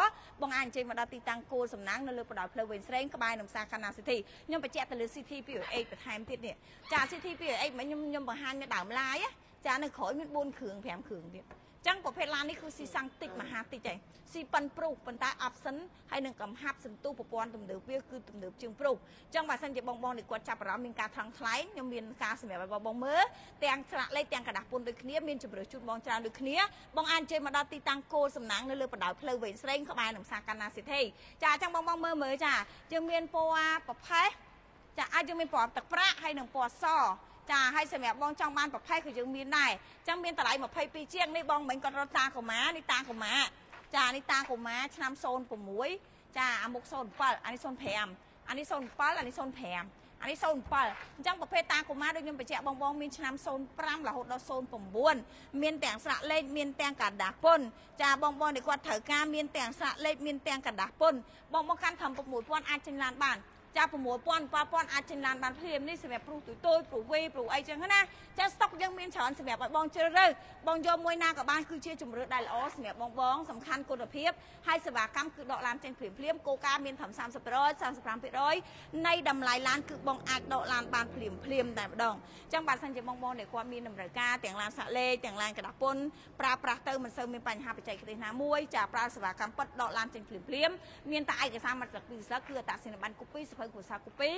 បងអាចអញ្ជើញមកដល់ទីតាំងគោលសំណាងនៅលើបណ្ដោយផ្លូវវែងស្រេងក្បែរនឹងផ្សារខាណាស៊ីធីខ្ញុំបញ្ជាក់ទៅលើ CT 208បន្ថែមទៀតនេះចា CT 208មិនខ្ញុំខ្ញុំបង្ហាញនៅដើមឡាយ ចានៅក្រោយមាន4គ្រឿង5គ្រឿងទៀត ចឹងប្រភេទឡាននេះគឺស៊ីសាំងតិចមហាតិចឯងស៊ីប៉ិនព្រុសប៉ុន្តែ option ហើយនឹងកំហាប់សន្ទុះប្រព័ន្ធទំនើបវាគឺទំនើបជាងព្រុសចឹងបើសិនជាបងបងនេះគាត់ចាប់អារម្មណ៍មានការថងថ្លែងខ្ញុំមានការសម្រាប់ឲ្យបងបងមើលទាំងស្លាកលេខទាំងกระดาษពុនដូចគ្នាមានជម្រើសជូនបងច្រើនដូចគ្នាបងអាចអញ្ជើញមកដល់ទីតាំងគោលសំណាងនៅលើបណ្ដោយផ្លូវវែងស្រេងក្បែរនឹងផ្សារកណ្ណាសិទ្ធិចាចឹងបងបងមើលមើលចាយើងមានពណ៌ប្រផេះចាអាចយើងមានពណ៌ទឹកប្រាក់ហើយនឹងពណ៌ស ចាហើយសម្រាប់បងចង់បានប្រភេទក៏យើងមានដែរចឹងមានតម្លៃ22ជាងនេះបងមិញគាត់រត់តាកុមារនេះតាកុមារចានេះតាកុមារឆ្នាំ06ចាអាមុខ07អានេះ05អានេះ07អានេះ05អានេះ07អញ្ចឹងប្រភេទតាកុមារដូចខ្ញុំបញ្ជាក់បងបងមានឆ្នាំ05រហូតដល់09មានទាំងស្រាក់លេខមានទាំងកណ្ដាស់ពុនចាបងបងនេះគាត់ត្រូវការមានទាំងស្រាក់លេខមានទាំងកណ្ដាស់ពុនបងបងកាន់ត្រឹម6000អាចចេញឡានបាន ចា6000 7000អាចចេញឡានបានភ្លាមនេះសម្រាប់ព្រុសទូទូព្រុសវេព្រុសអីចឹងណាចាស្តុកយើងមានច្រើនសម្រាប់ឲ្យបងជ្រើសរើសបងយកមួយណាក៏បានគឺជាជំរឿដែលល្អសម្រាប់បងបងសំខាន់គុណភាពហើយសេវាកម្មគឺដកឡានចេញភ្លាមភ្លាមគោលការណ៍មានត្រឹម30% 35%នៃតម្លៃឡានគឺបងអាចដកឡានបានភ្លាមភ្លាមតែម្ដងចឹងបើសិនជាបងបងដែលគាត់មានតម្រូវការទាំងឡានសាក់លេខទាំងឡានកដាពុនប្រើប្រាស់ទៅមិនសូវមានបញ្ហាបច្ចេកទេសណាមួយចាប្រើសេវាកម្មពិតដកឡានចេញភ្លាមភ្លាមមានតែឯកសារមកទឹកពីសឹកគឺអត្តសញ្ញាណប័ណ្ណគូពីសភៅគ្រួសារគូពី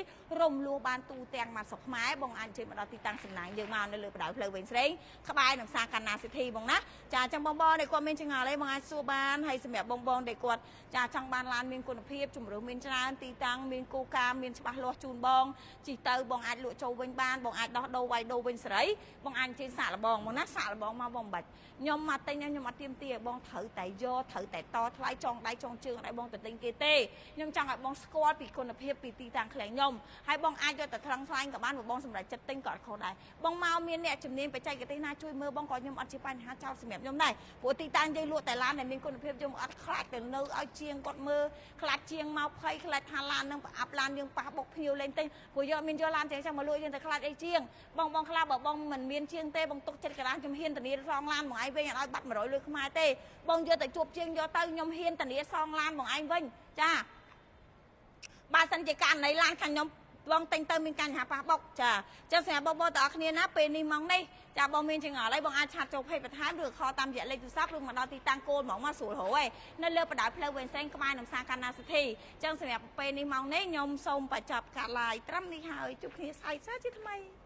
រំលោះបានទូទាំងមកស្រុកខ្មែរបងអាចជិះមកដល់ទីតាំងសំណាងយើងមកនៅលើបដៅផ្លូវវិញស្រេងក្បែរនឹងផ្សារកណ្ណាសិទ្ធិបងណាចាអញ្ចឹងបងបងដែលគាត់មានចង្អល់អីបងអាចសួរបានហើយសម្រាប់បងបងដែលគាត់ចាចង់បានឡានមានគុណភាពជំរឿមានច្រើនទីតាំងមានគោលការណ៍មានច្បាស់លាស់ជូនបងជិះទៅបងអាចលក់ចូលវិញបានបងអាចដោះដូរវាយដូរវិញសេរីបងអាចជិះសាក់លបងមកណាសាក់លបងមកបងបាច់ខ្ញុំមកទិញខ្ញុំអត់ទៀមទាបងត្រូវតែយកត្រូវតែតថ្លៃចងដៃចងជើងឲ្យបងទៅទិញគេទេខ្ញុំចង់ឲ្យបងស្គាល់ពីគុណភាពពីទីតាំងខ្លែងខ្ញុំហើយបងអាចយកទៅថ្លឹងថ្លែងក៏បានបងសម្រាប់ចិត្តទិញក៏អត់ខុសដែរបងមកមានអ្នកជំនាញបច្ចេកទេសណាជួយមើលបងក៏ខ្ញុំអត់ជាបញ្ហាចោលសម្រាប់ខ្ញុំដែរព្រោះទីតាំងយើងលក់តែឡានដែលមានគុណភាពយើងអត់ខ្លាចទៅនៅឲ្យជាងគាត់មើលខ្លាចជាងមកភ័យខ្លាចថាឡាននឹងប្រអាប់ឡានយើងប៉ះបុកភ្ញៀវលេងទិញព្រោះយកមានយកឡានទាំងចឹងមកលក់យើងទៅខ្លាចអីជាងបងបងខ្លាចបើបងមិនមានជាងទេបងទុកចិត្តកណ្ដាលខ្ញុំហ៊ានធានាសងឡានបងឯងវិញអត់ឲ្យបាត់100លុយខ្មែរទេបងយកទៅជួបជាងយកទៅខ្ញុំហ៊ានធានាសងឡានបងឯងវិញចា បើសិនជាករណីឡានខាងខ្ញុំបងទិញទៅមានបញ្ហាប៉ះបុកចាចឹងសម្រាប់បងប្អូនទាំងអស់គ្នាណាពេលនេះម៉ោងនេះចាបងមានចង្អល់ហើយបងអាចឆាត់ចូលភេទបន្ថែមឬខលតាមរយៈលេខទូរស័ព្ទឬមកដល់ទីតាំងគោលហ្មងមកស្រួលរហូតឯនៅលើបណ្ដោយផ្លូវវែងសែងក្បែរនឹងផ្សារកណ្ណាសិទ្ធិចឹងសម្រាប់ពេលនេះម៉ោងនេះខ្ញុំសូមបញ្ចប់ការ live ត្រឹមនេះហើយជួបគ្នាស្អែកសាជាថ្មី